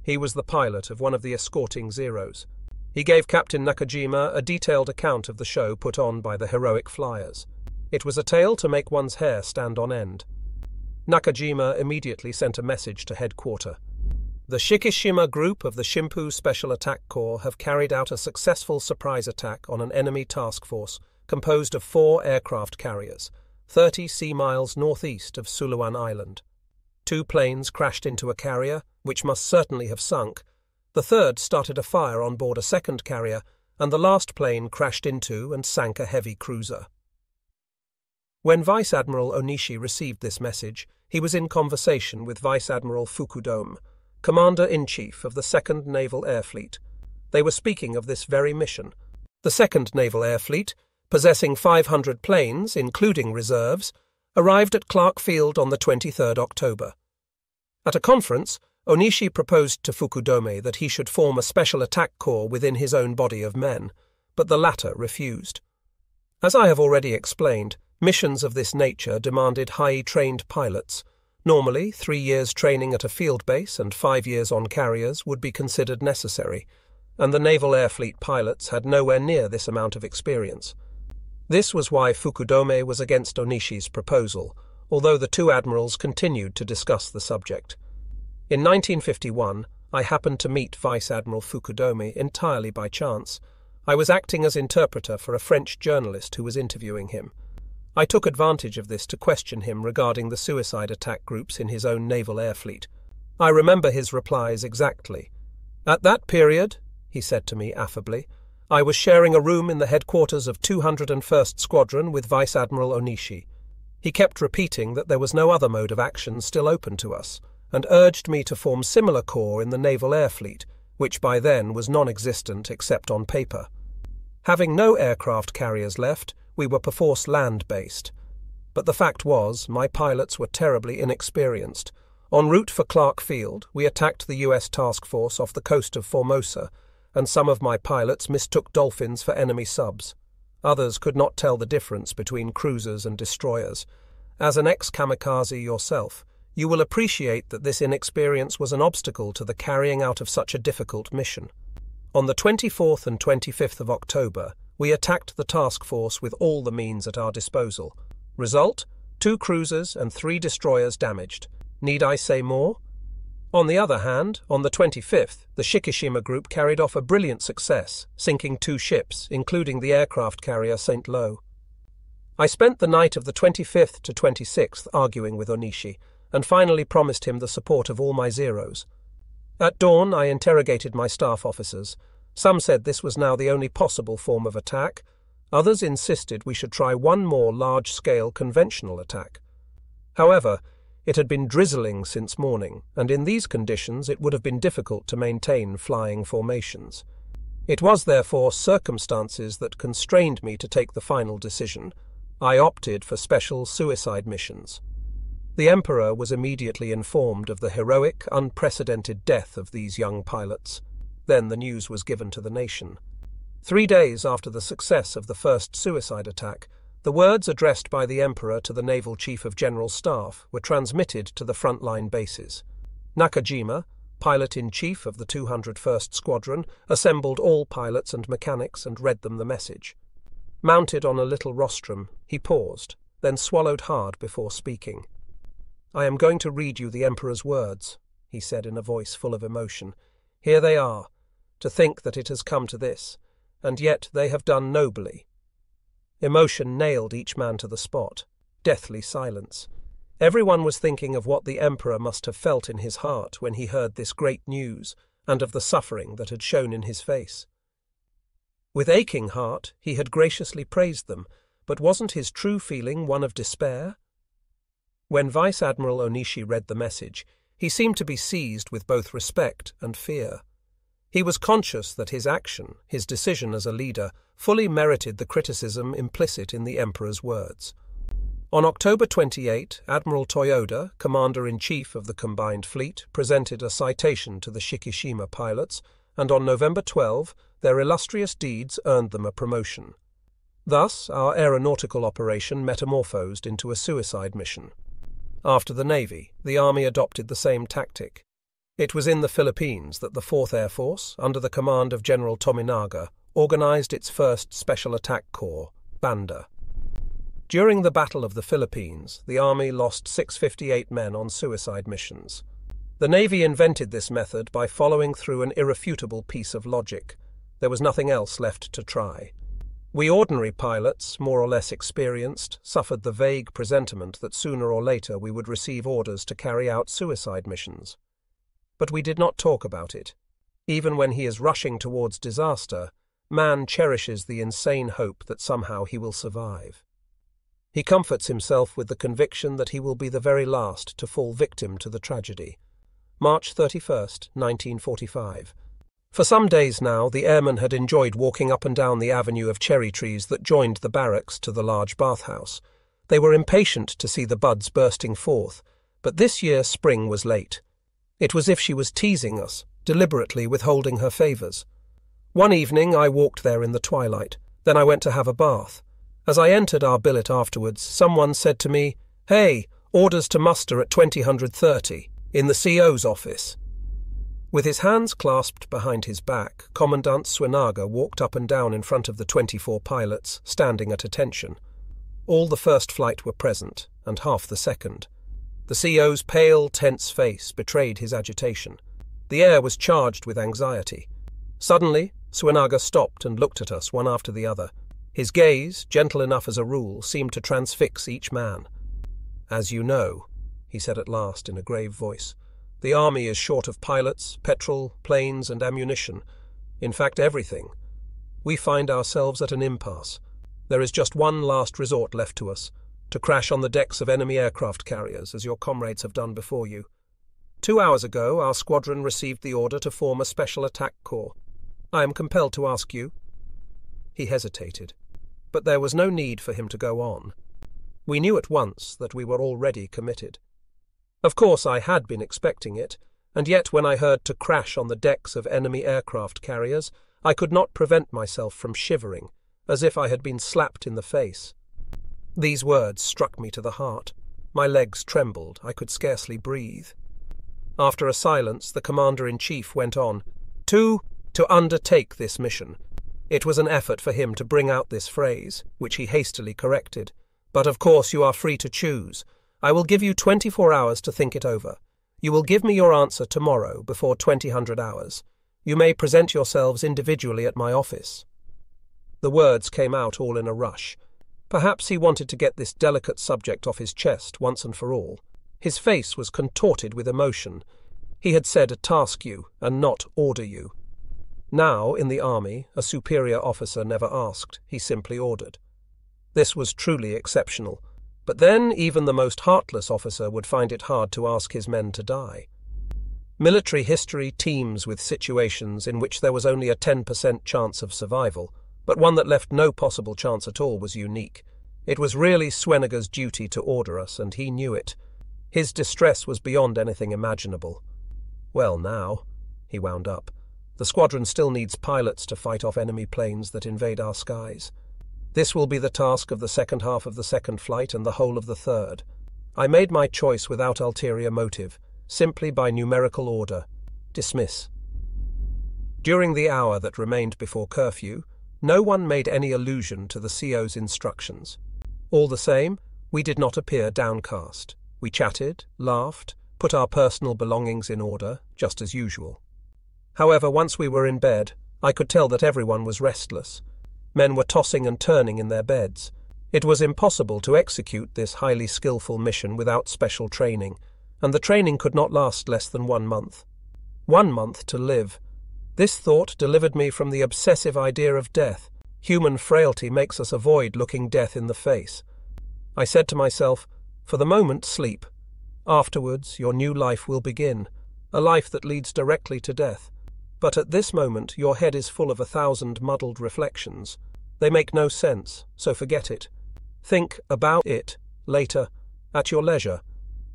He was the pilot of one of the escorting Zeros. He gave Captain Nakajima a detailed account of the show put on by the heroic flyers. It was a tale to make one's hair stand on end. Nakajima immediately sent a message to headquarters. The Shikishima group of the Shimpu Special Attack Corps have carried out a successful surprise attack on an enemy task force composed of four aircraft carriers, 30 sea miles northeast of Suluan Island. Two planes crashed into a carrier, which must certainly have sunk. The third started a fire on board a second carrier, and the last plane crashed into and sank a heavy cruiser. When Vice Admiral Onishi received this message, he was in conversation with Vice Admiral Fukudome, Commander in Chief of the Second Naval Air Fleet. They were speaking of this very mission. The Second Naval Air Fleet, possessing 500 planes, including reserves, arrived at Clark Field on the 23rd October. At a conference, Onishi proposed to Fukudome that he should form a special attack corps within his own body of men, but the latter refused. As I have already explained, missions of this nature demanded highly trained pilots, Normally, three years training at a field base and five years on carriers would be considered necessary, and the Naval Air Fleet pilots had nowhere near this amount of experience. This was why Fukudome was against Onishi's proposal, although the two admirals continued to discuss the subject. In 1951, I happened to meet Vice Admiral Fukudome entirely by chance. I was acting as interpreter for a French journalist who was interviewing him. I took advantage of this to question him regarding the suicide attack groups in his own naval air fleet. I remember his replies exactly. At that period, he said to me affably, I was sharing a room in the headquarters of 201st Squadron with Vice Admiral Onishi. He kept repeating that there was no other mode of action still open to us, and urged me to form similar corps in the Naval Air Fleet, which by then was non existent except on paper. Having no aircraft carriers left, we were perforce land based. But the fact was, my pilots were terribly inexperienced. En route for Clark Field, we attacked the US task force off the coast of Formosa, and some of my pilots mistook dolphins for enemy subs. Others could not tell the difference between cruisers and destroyers. As an ex kamikaze yourself, you will appreciate that this inexperience was an obstacle to the carrying out of such a difficult mission. On the 24th and 25th of October, we attacked the task force with all the means at our disposal. Result two cruisers and three destroyers damaged. Need I say more? On the other hand, on the 25th, the Shikishima group carried off a brilliant success, sinking two ships, including the aircraft carrier St. Lo. I spent the night of the 25th to 26th arguing with Onishi, and finally promised him the support of all my Zeros. At dawn, I interrogated my staff officers, some said this was now the only possible form of attack. Others insisted we should try one more large scale conventional attack. However, it had been drizzling since morning, and in these conditions it would have been difficult to maintain flying formations. It was therefore circumstances that constrained me to take the final decision. I opted for special suicide missions. The Emperor was immediately informed of the heroic, unprecedented death of these young pilots. Then the news was given to the nation. Three days after the success of the first suicide attack, the words addressed by the Emperor to the Naval Chief of General Staff were transmitted to the frontline bases. Nakajima, pilot in chief of the 201st Squadron, assembled all pilots and mechanics and read them the message. Mounted on a little rostrum, he paused, then swallowed hard before speaking. I am going to read you the Emperor's words, he said in a voice full of emotion. Here they are, to think that it has come to this, and yet they have done nobly. Emotion nailed each man to the spot, deathly silence. Everyone was thinking of what the Emperor must have felt in his heart when he heard this great news, and of the suffering that had shown in his face. With aching heart, he had graciously praised them, but wasn't his true feeling one of despair? When Vice Admiral Onishi read the message, he seemed to be seized with both respect and fear. He was conscious that his action, his decision as a leader, fully merited the criticism implicit in the Emperor's words. On October 28, Admiral Toyoda, Commander in Chief of the Combined Fleet, presented a citation to the Shikishima pilots, and on November 12, their illustrious deeds earned them a promotion. Thus, our aeronautical operation metamorphosed into a suicide mission. After the Navy, the Army adopted the same tactic. It was in the Philippines that the 4th Air Force, under the command of General Tominaga, organized its first Special Attack Corps, Banda. During the Battle of the Philippines, the Army lost 658 men on suicide missions. The Navy invented this method by following through an irrefutable piece of logic. There was nothing else left to try. We ordinary pilots, more or less experienced, suffered the vague presentiment that sooner or later we would receive orders to carry out suicide missions. But we did not talk about it. Even when he is rushing towards disaster, man cherishes the insane hope that somehow he will survive. He comforts himself with the conviction that he will be the very last to fall victim to the tragedy. March 31st, 1945. For some days now, the airmen had enjoyed walking up and down the avenue of cherry trees that joined the barracks to the large bathhouse. They were impatient to see the buds bursting forth, but this year spring was late. It was as if she was teasing us, deliberately withholding her favours. One evening I walked there in the twilight, then I went to have a bath. As I entered our billet afterwards, someone said to me, Hey, orders to muster at 2030, in the CO's office. With his hands clasped behind his back, Commandant Suenaga walked up and down in front of the 24 pilots, standing at attention. All the first flight were present, and half the second. The CO's pale, tense face betrayed his agitation. The air was charged with anxiety. Suddenly, Suenaga stopped and looked at us one after the other. His gaze, gentle enough as a rule, seemed to transfix each man. As you know, he said at last in a grave voice, the army is short of pilots, petrol, planes, and ammunition. In fact, everything. We find ourselves at an impasse. There is just one last resort left to us to crash on the decks of enemy aircraft carriers, as your comrades have done before you. Two hours ago, our squadron received the order to form a special attack corps. I am compelled to ask you. He hesitated, but there was no need for him to go on. We knew at once that we were already committed. Of course, I had been expecting it, and yet when I heard to crash on the decks of enemy aircraft carriers, I could not prevent myself from shivering, as if I had been slapped in the face. These words struck me to the heart. My legs trembled, I could scarcely breathe. After a silence, the Commander in Chief went on, Two, to undertake this mission. It was an effort for him to bring out this phrase, which he hastily corrected. But of course you are free to choose. I will give you 24 hours to think it over. You will give me your answer tomorrow before 2000 hours. You may present yourselves individually at my office. The words came out all in a rush. Perhaps he wanted to get this delicate subject off his chest once and for all. His face was contorted with emotion. He had said task you and not order you. Now, in the army, a superior officer never asked, he simply ordered. This was truly exceptional. But then even the most heartless officer would find it hard to ask his men to die. Military history teems with situations in which there was only a 10% chance of survival, but one that left no possible chance at all was unique. It was really Suenaga's duty to order us, and he knew it. His distress was beyond anything imaginable. Well, now, he wound up, the squadron still needs pilots to fight off enemy planes that invade our skies. This will be the task of the second half of the second flight and the whole of the third. I made my choice without ulterior motive, simply by numerical order. Dismiss. During the hour that remained before curfew, no one made any allusion to the CO's instructions. All the same, we did not appear downcast. We chatted, laughed, put our personal belongings in order, just as usual. However, once we were in bed, I could tell that everyone was restless. Men were tossing and turning in their beds. It was impossible to execute this highly skilful mission without special training, and the training could not last less than one month. One month to live. This thought delivered me from the obsessive idea of death. Human frailty makes us avoid looking death in the face. I said to myself, For the moment, sleep. Afterwards, your new life will begin, a life that leads directly to death. But at this moment your head is full of a thousand muddled reflections. They make no sense, so forget it. Think about it, later, at your leisure.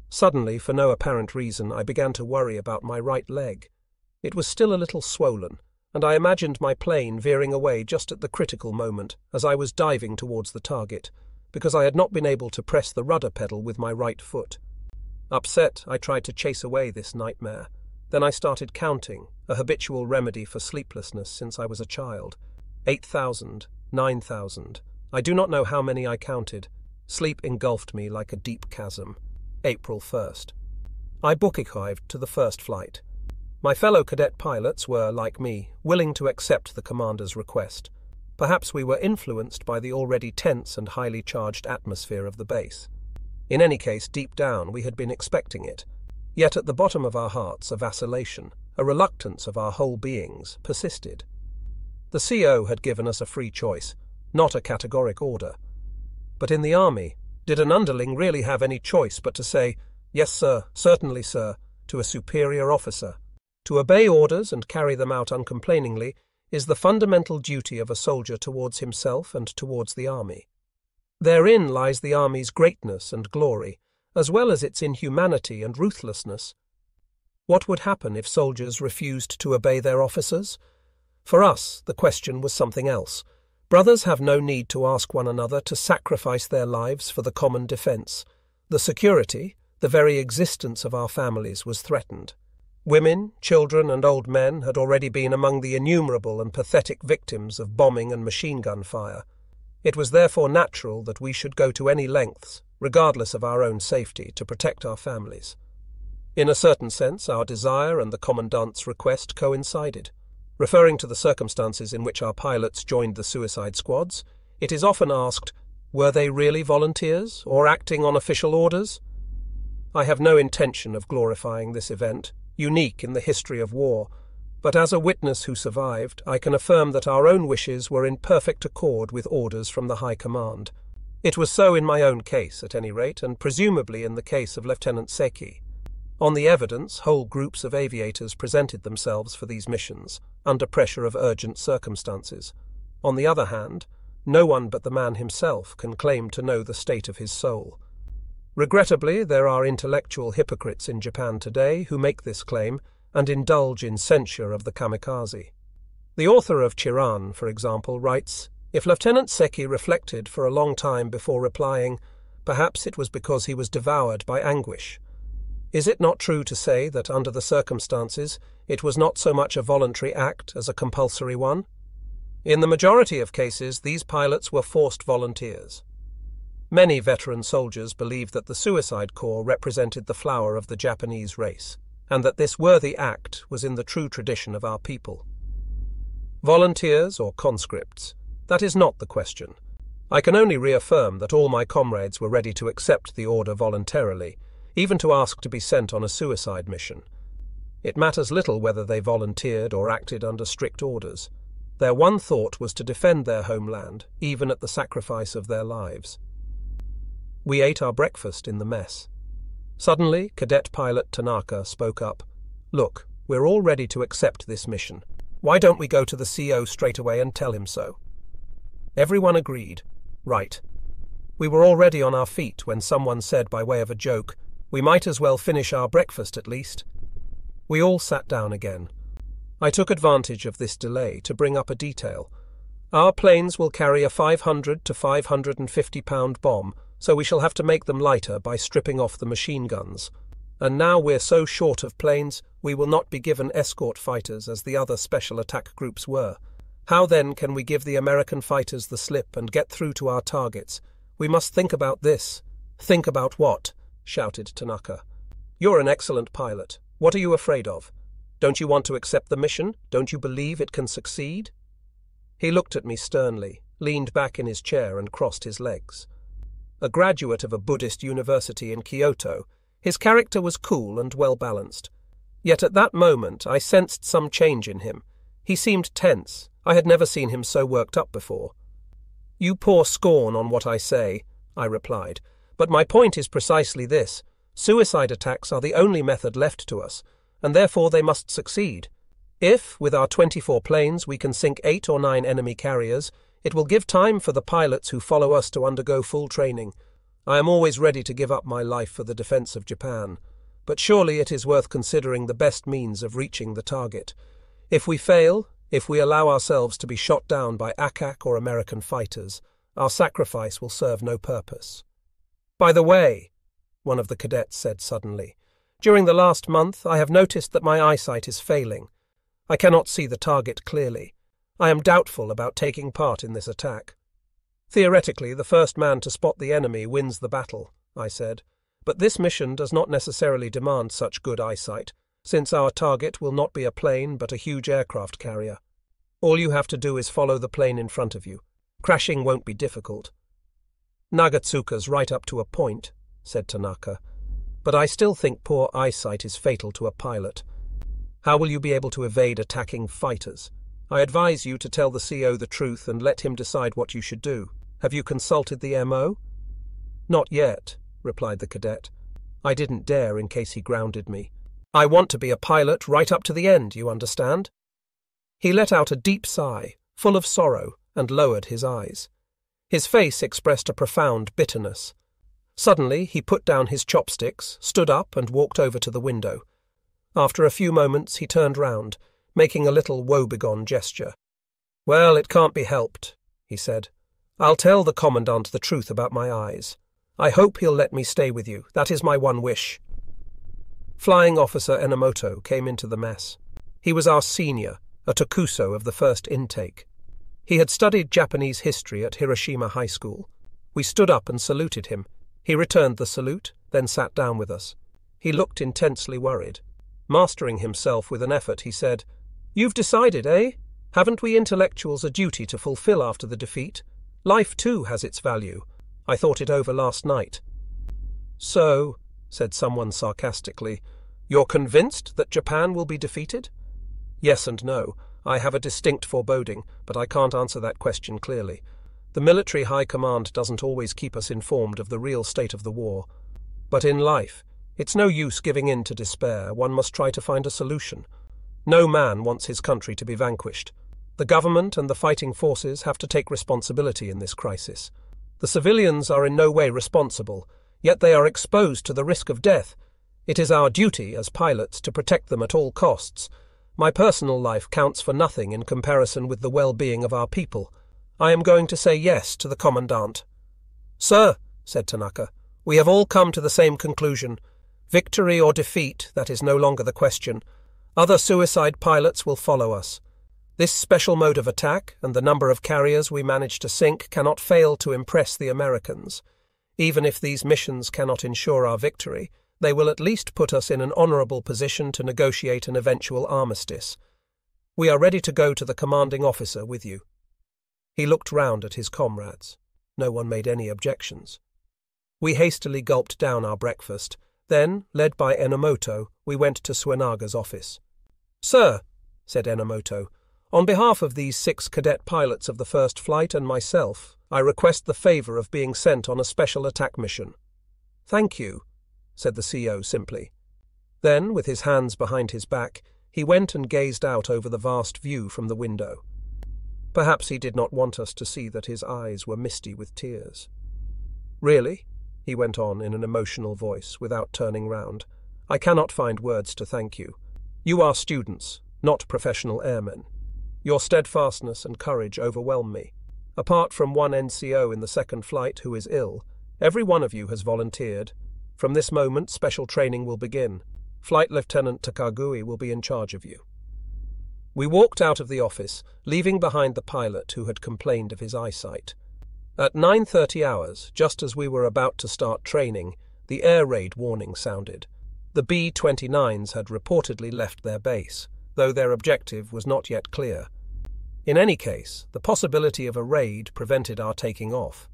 Suddenly, for no apparent reason, I began to worry about my right leg. It was still a little swollen, and I imagined my plane veering away just at the critical moment as I was diving towards the target, because I had not been able to press the rudder pedal with my right foot. Upset, I tried to chase away this nightmare. Then I started counting, a habitual remedy for sleeplessness since I was a child. Eight thousand, nine thousand. I do not know how many I counted. Sleep engulfed me like a deep chasm. April 1st. I book-arrived to the first flight. My fellow cadet pilots were, like me, willing to accept the commander's request. Perhaps we were influenced by the already tense and highly charged atmosphere of the base. In any case, deep down, we had been expecting it. Yet at the bottom of our hearts, a vacillation, a reluctance of our whole beings, persisted. The CO had given us a free choice, not a categoric order. But in the army, did an underling really have any choice but to say, Yes, sir, certainly, sir, to a superior officer? To obey orders and carry them out uncomplainingly is the fundamental duty of a soldier towards himself and towards the army. Therein lies the army's greatness and glory, as well as its inhumanity and ruthlessness. What would happen if soldiers refused to obey their officers? For us, the question was something else. Brothers have no need to ask one another to sacrifice their lives for the common defence. The security, the very existence of our families was threatened. Women, children, and old men had already been among the innumerable and pathetic victims of bombing and machine gun fire. It was therefore natural that we should go to any lengths, regardless of our own safety, to protect our families. In a certain sense, our desire and the Commandant's request coincided. Referring to the circumstances in which our pilots joined the suicide squads, it is often asked, were they really volunteers or acting on official orders? I have no intention of glorifying this event, unique in the history of war, but as a witness who survived, I can affirm that our own wishes were in perfect accord with orders from the High Command. It was so in my own case, at any rate, and presumably in the case of Lieutenant Seki. On the evidence, whole groups of aviators presented themselves for these missions, under pressure of urgent circumstances. On the other hand, no one but the man himself can claim to know the state of his soul. Regrettably, there are intellectual hypocrites in Japan today who make this claim and indulge in censure of the kamikaze. The author of Chiran, for example, writes If Lieutenant Seki reflected for a long time before replying, perhaps it was because he was devoured by anguish. Is it not true to say that under the circumstances it was not so much a voluntary act as a compulsory one? In the majority of cases, these pilots were forced volunteers. Many veteran soldiers believed that the Suicide Corps represented the flower of the Japanese race, and that this worthy act was in the true tradition of our people. Volunteers or conscripts, that is not the question. I can only reaffirm that all my comrades were ready to accept the order voluntarily, even to ask to be sent on a suicide mission. It matters little whether they volunteered or acted under strict orders. Their one thought was to defend their homeland, even at the sacrifice of their lives. We ate our breakfast in the mess. Suddenly, Cadet Pilot Tanaka spoke up. Look, we're all ready to accept this mission. Why don't we go to the CO straight away and tell him so? Everyone agreed. Right. We were already on our feet when someone said by way of a joke, we might as well finish our breakfast at least. We all sat down again. I took advantage of this delay to bring up a detail. Our planes will carry a 500 to 550 pound bomb so we shall have to make them lighter by stripping off the machine guns. And now we're so short of planes, we will not be given escort fighters as the other special attack groups were. How then can we give the American fighters the slip and get through to our targets? We must think about this. Think about what? shouted Tanaka. You're an excellent pilot. What are you afraid of? Don't you want to accept the mission? Don't you believe it can succeed? He looked at me sternly, leaned back in his chair, and crossed his legs. A graduate of a Buddhist university in Kyoto, his character was cool and well balanced. Yet at that moment I sensed some change in him. He seemed tense. I had never seen him so worked up before. You pour scorn on what I say, I replied, but my point is precisely this. Suicide attacks are the only method left to us, and therefore they must succeed. If, with our 24 planes, we can sink eight or nine enemy carriers, it will give time for the pilots who follow us to undergo full training. I am always ready to give up my life for the defense of Japan. But surely it is worth considering the best means of reaching the target. If we fail, if we allow ourselves to be shot down by ack-ack or American fighters, our sacrifice will serve no purpose. By the way, one of the cadets said suddenly, during the last month I have noticed that my eyesight is failing. I cannot see the target clearly. I am doubtful about taking part in this attack. Theoretically, the first man to spot the enemy wins the battle, I said, But this mission does not necessarily demand such good eyesight, since our target will not be a plane but a huge aircraft carrier. All you have to do is follow the plane in front of you. Crashing won't be difficult. Nagatsuka's right up to a point, said Tanaka, but I still think poor eyesight is fatal to a pilot. How will you be able to evade attacking fighters? I advise you to tell the CO the truth and let him decide what you should do. Have you consulted the MO? Not yet, replied the cadet. I didn't dare in case he grounded me. I want to be a pilot right up to the end, you understand? He let out a deep sigh, full of sorrow, and lowered his eyes. His face expressed a profound bitterness. Suddenly, he put down his chopsticks, stood up, and walked over to the window. After a few moments, he turned round, making a little woebegone gesture. Well, it can't be helped, he said. I'll tell the Commandant the truth about my eyes. I hope he'll let me stay with you. That is my one wish. Flying Officer Enomoto came into the mess. He was our senior, a Tokuso of the first intake. He had studied Japanese history at Hiroshima High School. We stood up and saluted him. He returned the salute, then sat down with us. He looked intensely worried. Mastering himself with an effort, he said, You've decided, eh? Haven't we intellectuals a duty to fulfill after the defeat? Life, too, has its value. I thought it over last night. So, said someone sarcastically, you're convinced that Japan will be defeated? Yes and no. I have a distinct foreboding, but I can't answer that question clearly. The military high command doesn't always keep us informed of the real state of the war. But in life, it's no use giving in to despair, one must try to find a solution. No man wants his country to be vanquished. The government and the fighting forces have to take responsibility in this crisis. The civilians are in no way responsible, yet they are exposed to the risk of death. It is our duty, as pilots, to protect them at all costs, my personal life counts for nothing in comparison with the well being of our people. I am going to say yes to the Commandant. Sir, said Tanaka, we have all come to the same conclusion. Victory or defeat, that is no longer the question. Other suicide pilots will follow us. This special mode of attack and the number of carriers we manage to sink cannot fail to impress the Americans. Even if these missions cannot ensure our victory, they will at least put us in an honourable position to negotiate an eventual armistice. We are ready to go to the commanding officer with you. He looked round at his comrades. No one made any objections. We hastily gulped down our breakfast. Then, led by Enomoto, we went to Suenaga's office. Sir, said Enomoto, on behalf of these six cadet pilots of the first flight and myself, I request the favour of being sent on a special attack mission. Thank you, said the CO simply. Then, with his hands behind his back, he went and gazed out over the vast view from the window. Perhaps he did not want us to see that his eyes were misty with tears. Really, he went on in an emotional voice, without turning round, I cannot find words to thank you. You are students, not professional airmen. Your steadfastness and courage overwhelm me. Apart from one NCO in the second flight who is ill, every one of you has volunteered from this moment, special training will begin. Flight Lieutenant Takagui will be in charge of you. We walked out of the office, leaving behind the pilot who had complained of his eyesight. At 9.30 hours, just as we were about to start training, the air raid warning sounded. The B-29s had reportedly left their base, though their objective was not yet clear. In any case, the possibility of a raid prevented our taking off.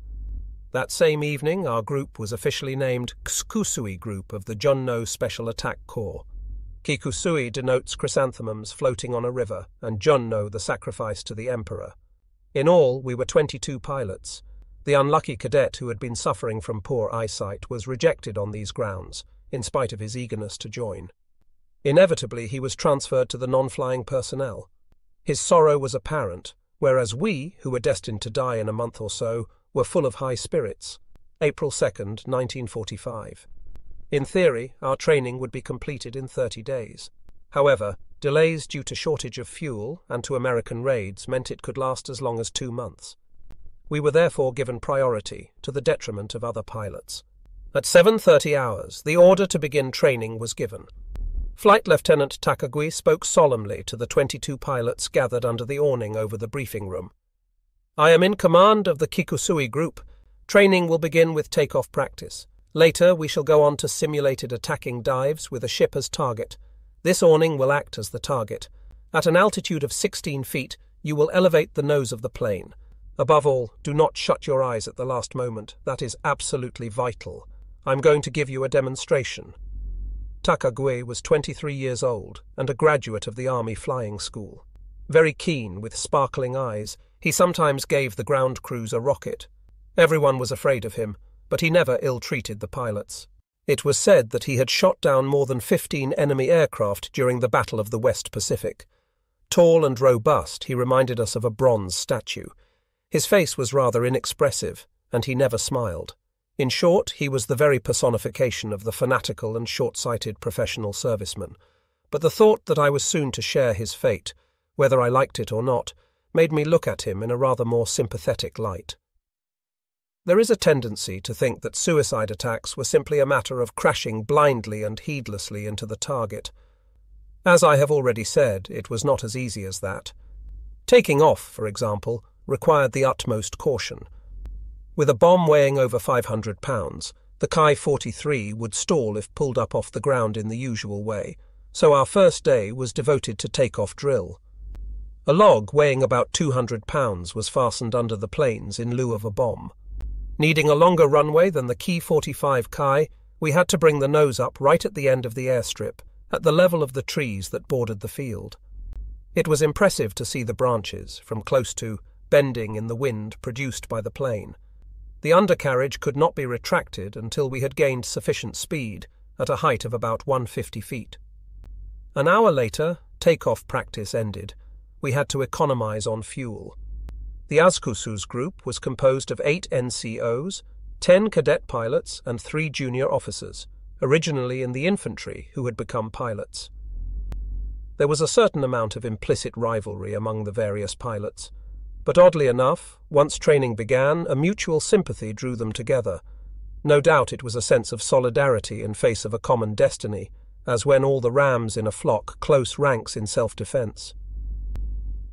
That same evening, our group was officially named Kikusui Group of the Junno Special Attack Corps. Kikusui denotes chrysanthemums floating on a river, and Junno the sacrifice to the emperor. In all, we were 22 pilots. The unlucky cadet who had been suffering from poor eyesight was rejected on these grounds, in spite of his eagerness to join. Inevitably, he was transferred to the non flying personnel. His sorrow was apparent, whereas we, who were destined to die in a month or so, were full of high spirits. April 2nd, 1945. In theory, our training would be completed in 30 days. However, delays due to shortage of fuel and to American raids meant it could last as long as two months. We were therefore given priority, to the detriment of other pilots. At 7.30 hours, the order to begin training was given. Flight Lieutenant Takagui spoke solemnly to the 22 pilots gathered under the awning over the briefing room. I am in command of the Kikusui group. Training will begin with takeoff practice. Later, we shall go on to simulated attacking dives with a ship as target. This awning will act as the target. At an altitude of 16 feet, you will elevate the nose of the plane. Above all, do not shut your eyes at the last moment. That is absolutely vital. I'm going to give you a demonstration. Takagui was 23 years old and a graduate of the Army Flying School. Very keen, with sparkling eyes, he sometimes gave the ground crews a rocket. Everyone was afraid of him, but he never ill treated the pilots. It was said that he had shot down more than 15 enemy aircraft during the Battle of the West Pacific. Tall and robust, he reminded us of a bronze statue. His face was rather inexpressive, and he never smiled. In short, he was the very personification of the fanatical and short sighted professional serviceman. But the thought that I was soon to share his fate, whether I liked it or not, made me look at him in a rather more sympathetic light. There is a tendency to think that suicide attacks were simply a matter of crashing blindly and heedlessly into the target. As I have already said, it was not as easy as that. Taking off, for example, required the utmost caution. With a bomb weighing over 500 pounds, the Ki 43 would stall if pulled up off the ground in the usual way, so our first day was devoted to take-off drill. A log weighing about 200 pounds was fastened under the planes in lieu of a bomb. Needing a longer runway than the Ki 45 Kai, we had to bring the nose up right at the end of the airstrip, at the level of the trees that bordered the field. It was impressive to see the branches, from close to, bending in the wind produced by the plane. The undercarriage could not be retracted until we had gained sufficient speed, at a height of about 150 feet. An hour later, takeoff practice ended. We had to economize on fuel. The Kikusui group was composed of eight NCOs, ten cadet pilots, and three junior officers, originally in the infantry who had become pilots. There was a certain amount of implicit rivalry among the various pilots, but oddly enough, once training began, a mutual sympathy drew them together. No doubt it was a sense of solidarity in face of a common destiny, as when all the rams in a flock close ranks in self defense.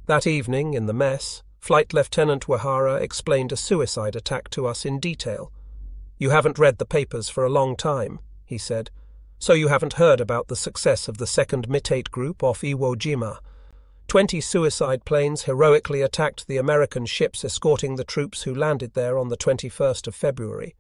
That evening, in the mess, Flight Lieutenant Wahara explained a suicide attack to us in detail. You haven't read the papers for a long time, he said, so you haven't heard about the success of the second Mitate group off Iwo Jima. Twenty suicide planes heroically attacked the American ships escorting the troops who landed there on the 21st of February.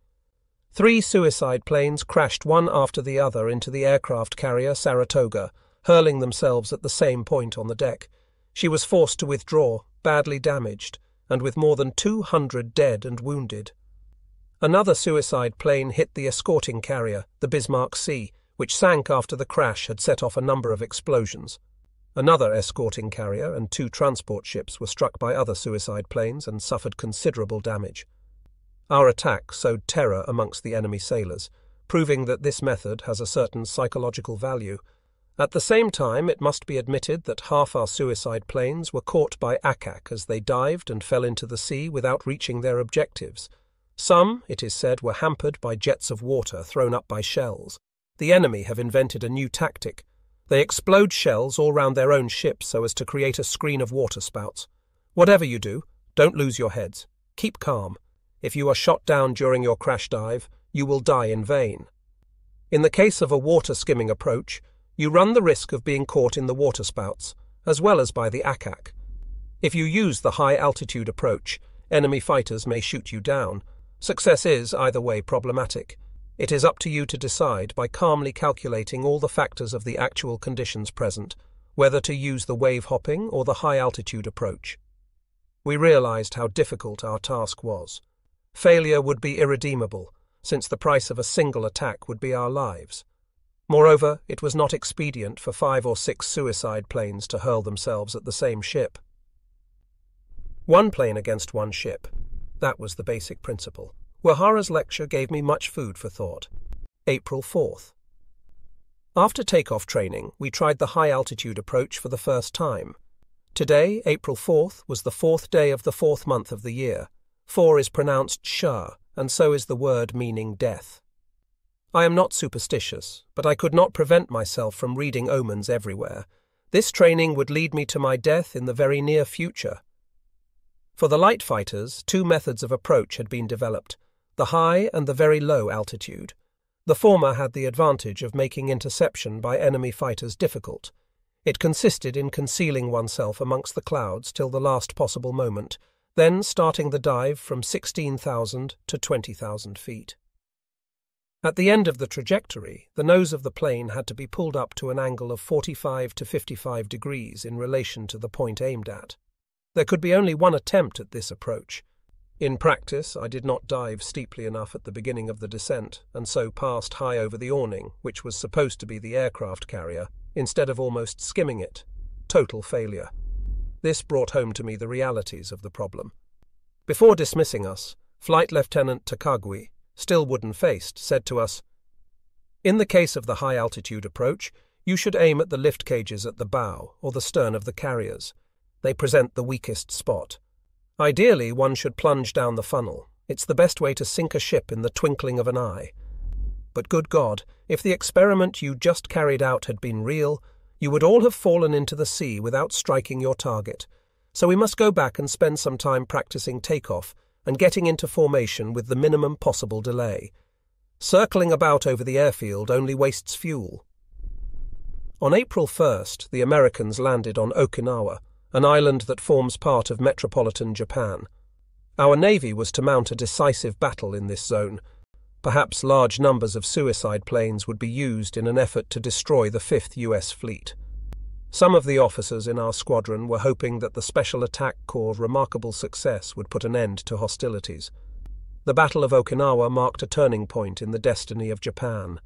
Three suicide planes crashed one after the other into the aircraft carrier Saratoga, hurling themselves at the same point on the deck. She was forced to withdraw, badly damaged, and with more than 200 dead and wounded. Another suicide plane hit the escorting carrier, the Bismarck Sea, which sank after the crash had set off a number of explosions. Another escorting carrier and two transport ships were struck by other suicide planes and suffered considerable damage. Our attack sowed terror amongst the enemy sailors, proving that this method has a certain psychological value at the same time, it must be admitted that half our suicide planes were caught by ack-ack as they dived and fell into the sea without reaching their objectives. Some, it is said, were hampered by jets of water thrown up by shells. The enemy have invented a new tactic. They explode shells all round their own ships so as to create a screen of water spouts. Whatever you do, don't lose your heads. Keep calm. If you are shot down during your crash dive, you will die in vain. In the case of a water skimming approach, you run the risk of being caught in the waterspouts, as well as by the ack-ack. If you use the high altitude approach, enemy fighters may shoot you down. Success is, either way, problematic. It is up to you to decide by calmly calculating all the factors of the actual conditions present, whether to use the wave hopping or the high altitude approach. We realized how difficult our task was. Failure would be irredeemable, since the price of a single attack would be our lives. Moreover, it was not expedient for five or six suicide planes to hurl themselves at the same ship. One plane against one ship. That was the basic principle. Wahara's lecture gave me much food for thought. April 4th. After takeoff training, we tried the high altitude approach for the first time. Today, April 4th, was the fourth day of the fourth month of the year. Four is pronounced shah, and so is the word meaning death. I am not superstitious, but I could not prevent myself from reading omens everywhere. This training would lead me to my death in the very near future. For the light fighters, two methods of approach had been developed the high and the very low altitude, The former had the advantage of making interception by enemy fighters difficult. It consisted in concealing oneself amongst the clouds till the last possible moment, then starting the dive from 16,000 to 20,000 feet. At the end of the trajectory, the nose of the plane had to be pulled up to an angle of 45 to 55 degrees in relation to the point aimed at. There could be only one attempt at this approach. In practice, I did not dive steeply enough at the beginning of the descent, and so passed high over the awning, which was supposed to be the aircraft carrier, instead of almost skimming it. Total failure. This brought home to me the realities of the problem. Before dismissing us, Flight Lieutenant Takagui, still wooden faced, said to us, In the case of the high altitude approach, you should aim at the lift cages at the bow or the stern of the carriers. They present the weakest spot. Ideally, one should plunge down the funnel. It's the best way to sink a ship in the twinkling of an eye. But good God, if the experiment you just carried out had been real, you would all have fallen into the sea without striking your target. So we must go back and spend some time practicing takeoff and getting into formation with the minimum possible delay. Circling about over the airfield only wastes fuel. On April 1st, the Americans landed on Okinawa, an island that forms part of metropolitan Japan. Our navy was to mount a decisive battle in this zone. Perhaps large numbers of suicide planes would be used in an effort to destroy the 5th US Fleet. Some of the officers in our squadron were hoping that the Special Attack Corps' remarkable success would put an end to hostilities. The Battle of Okinawa marked a turning point in the destiny of Japan.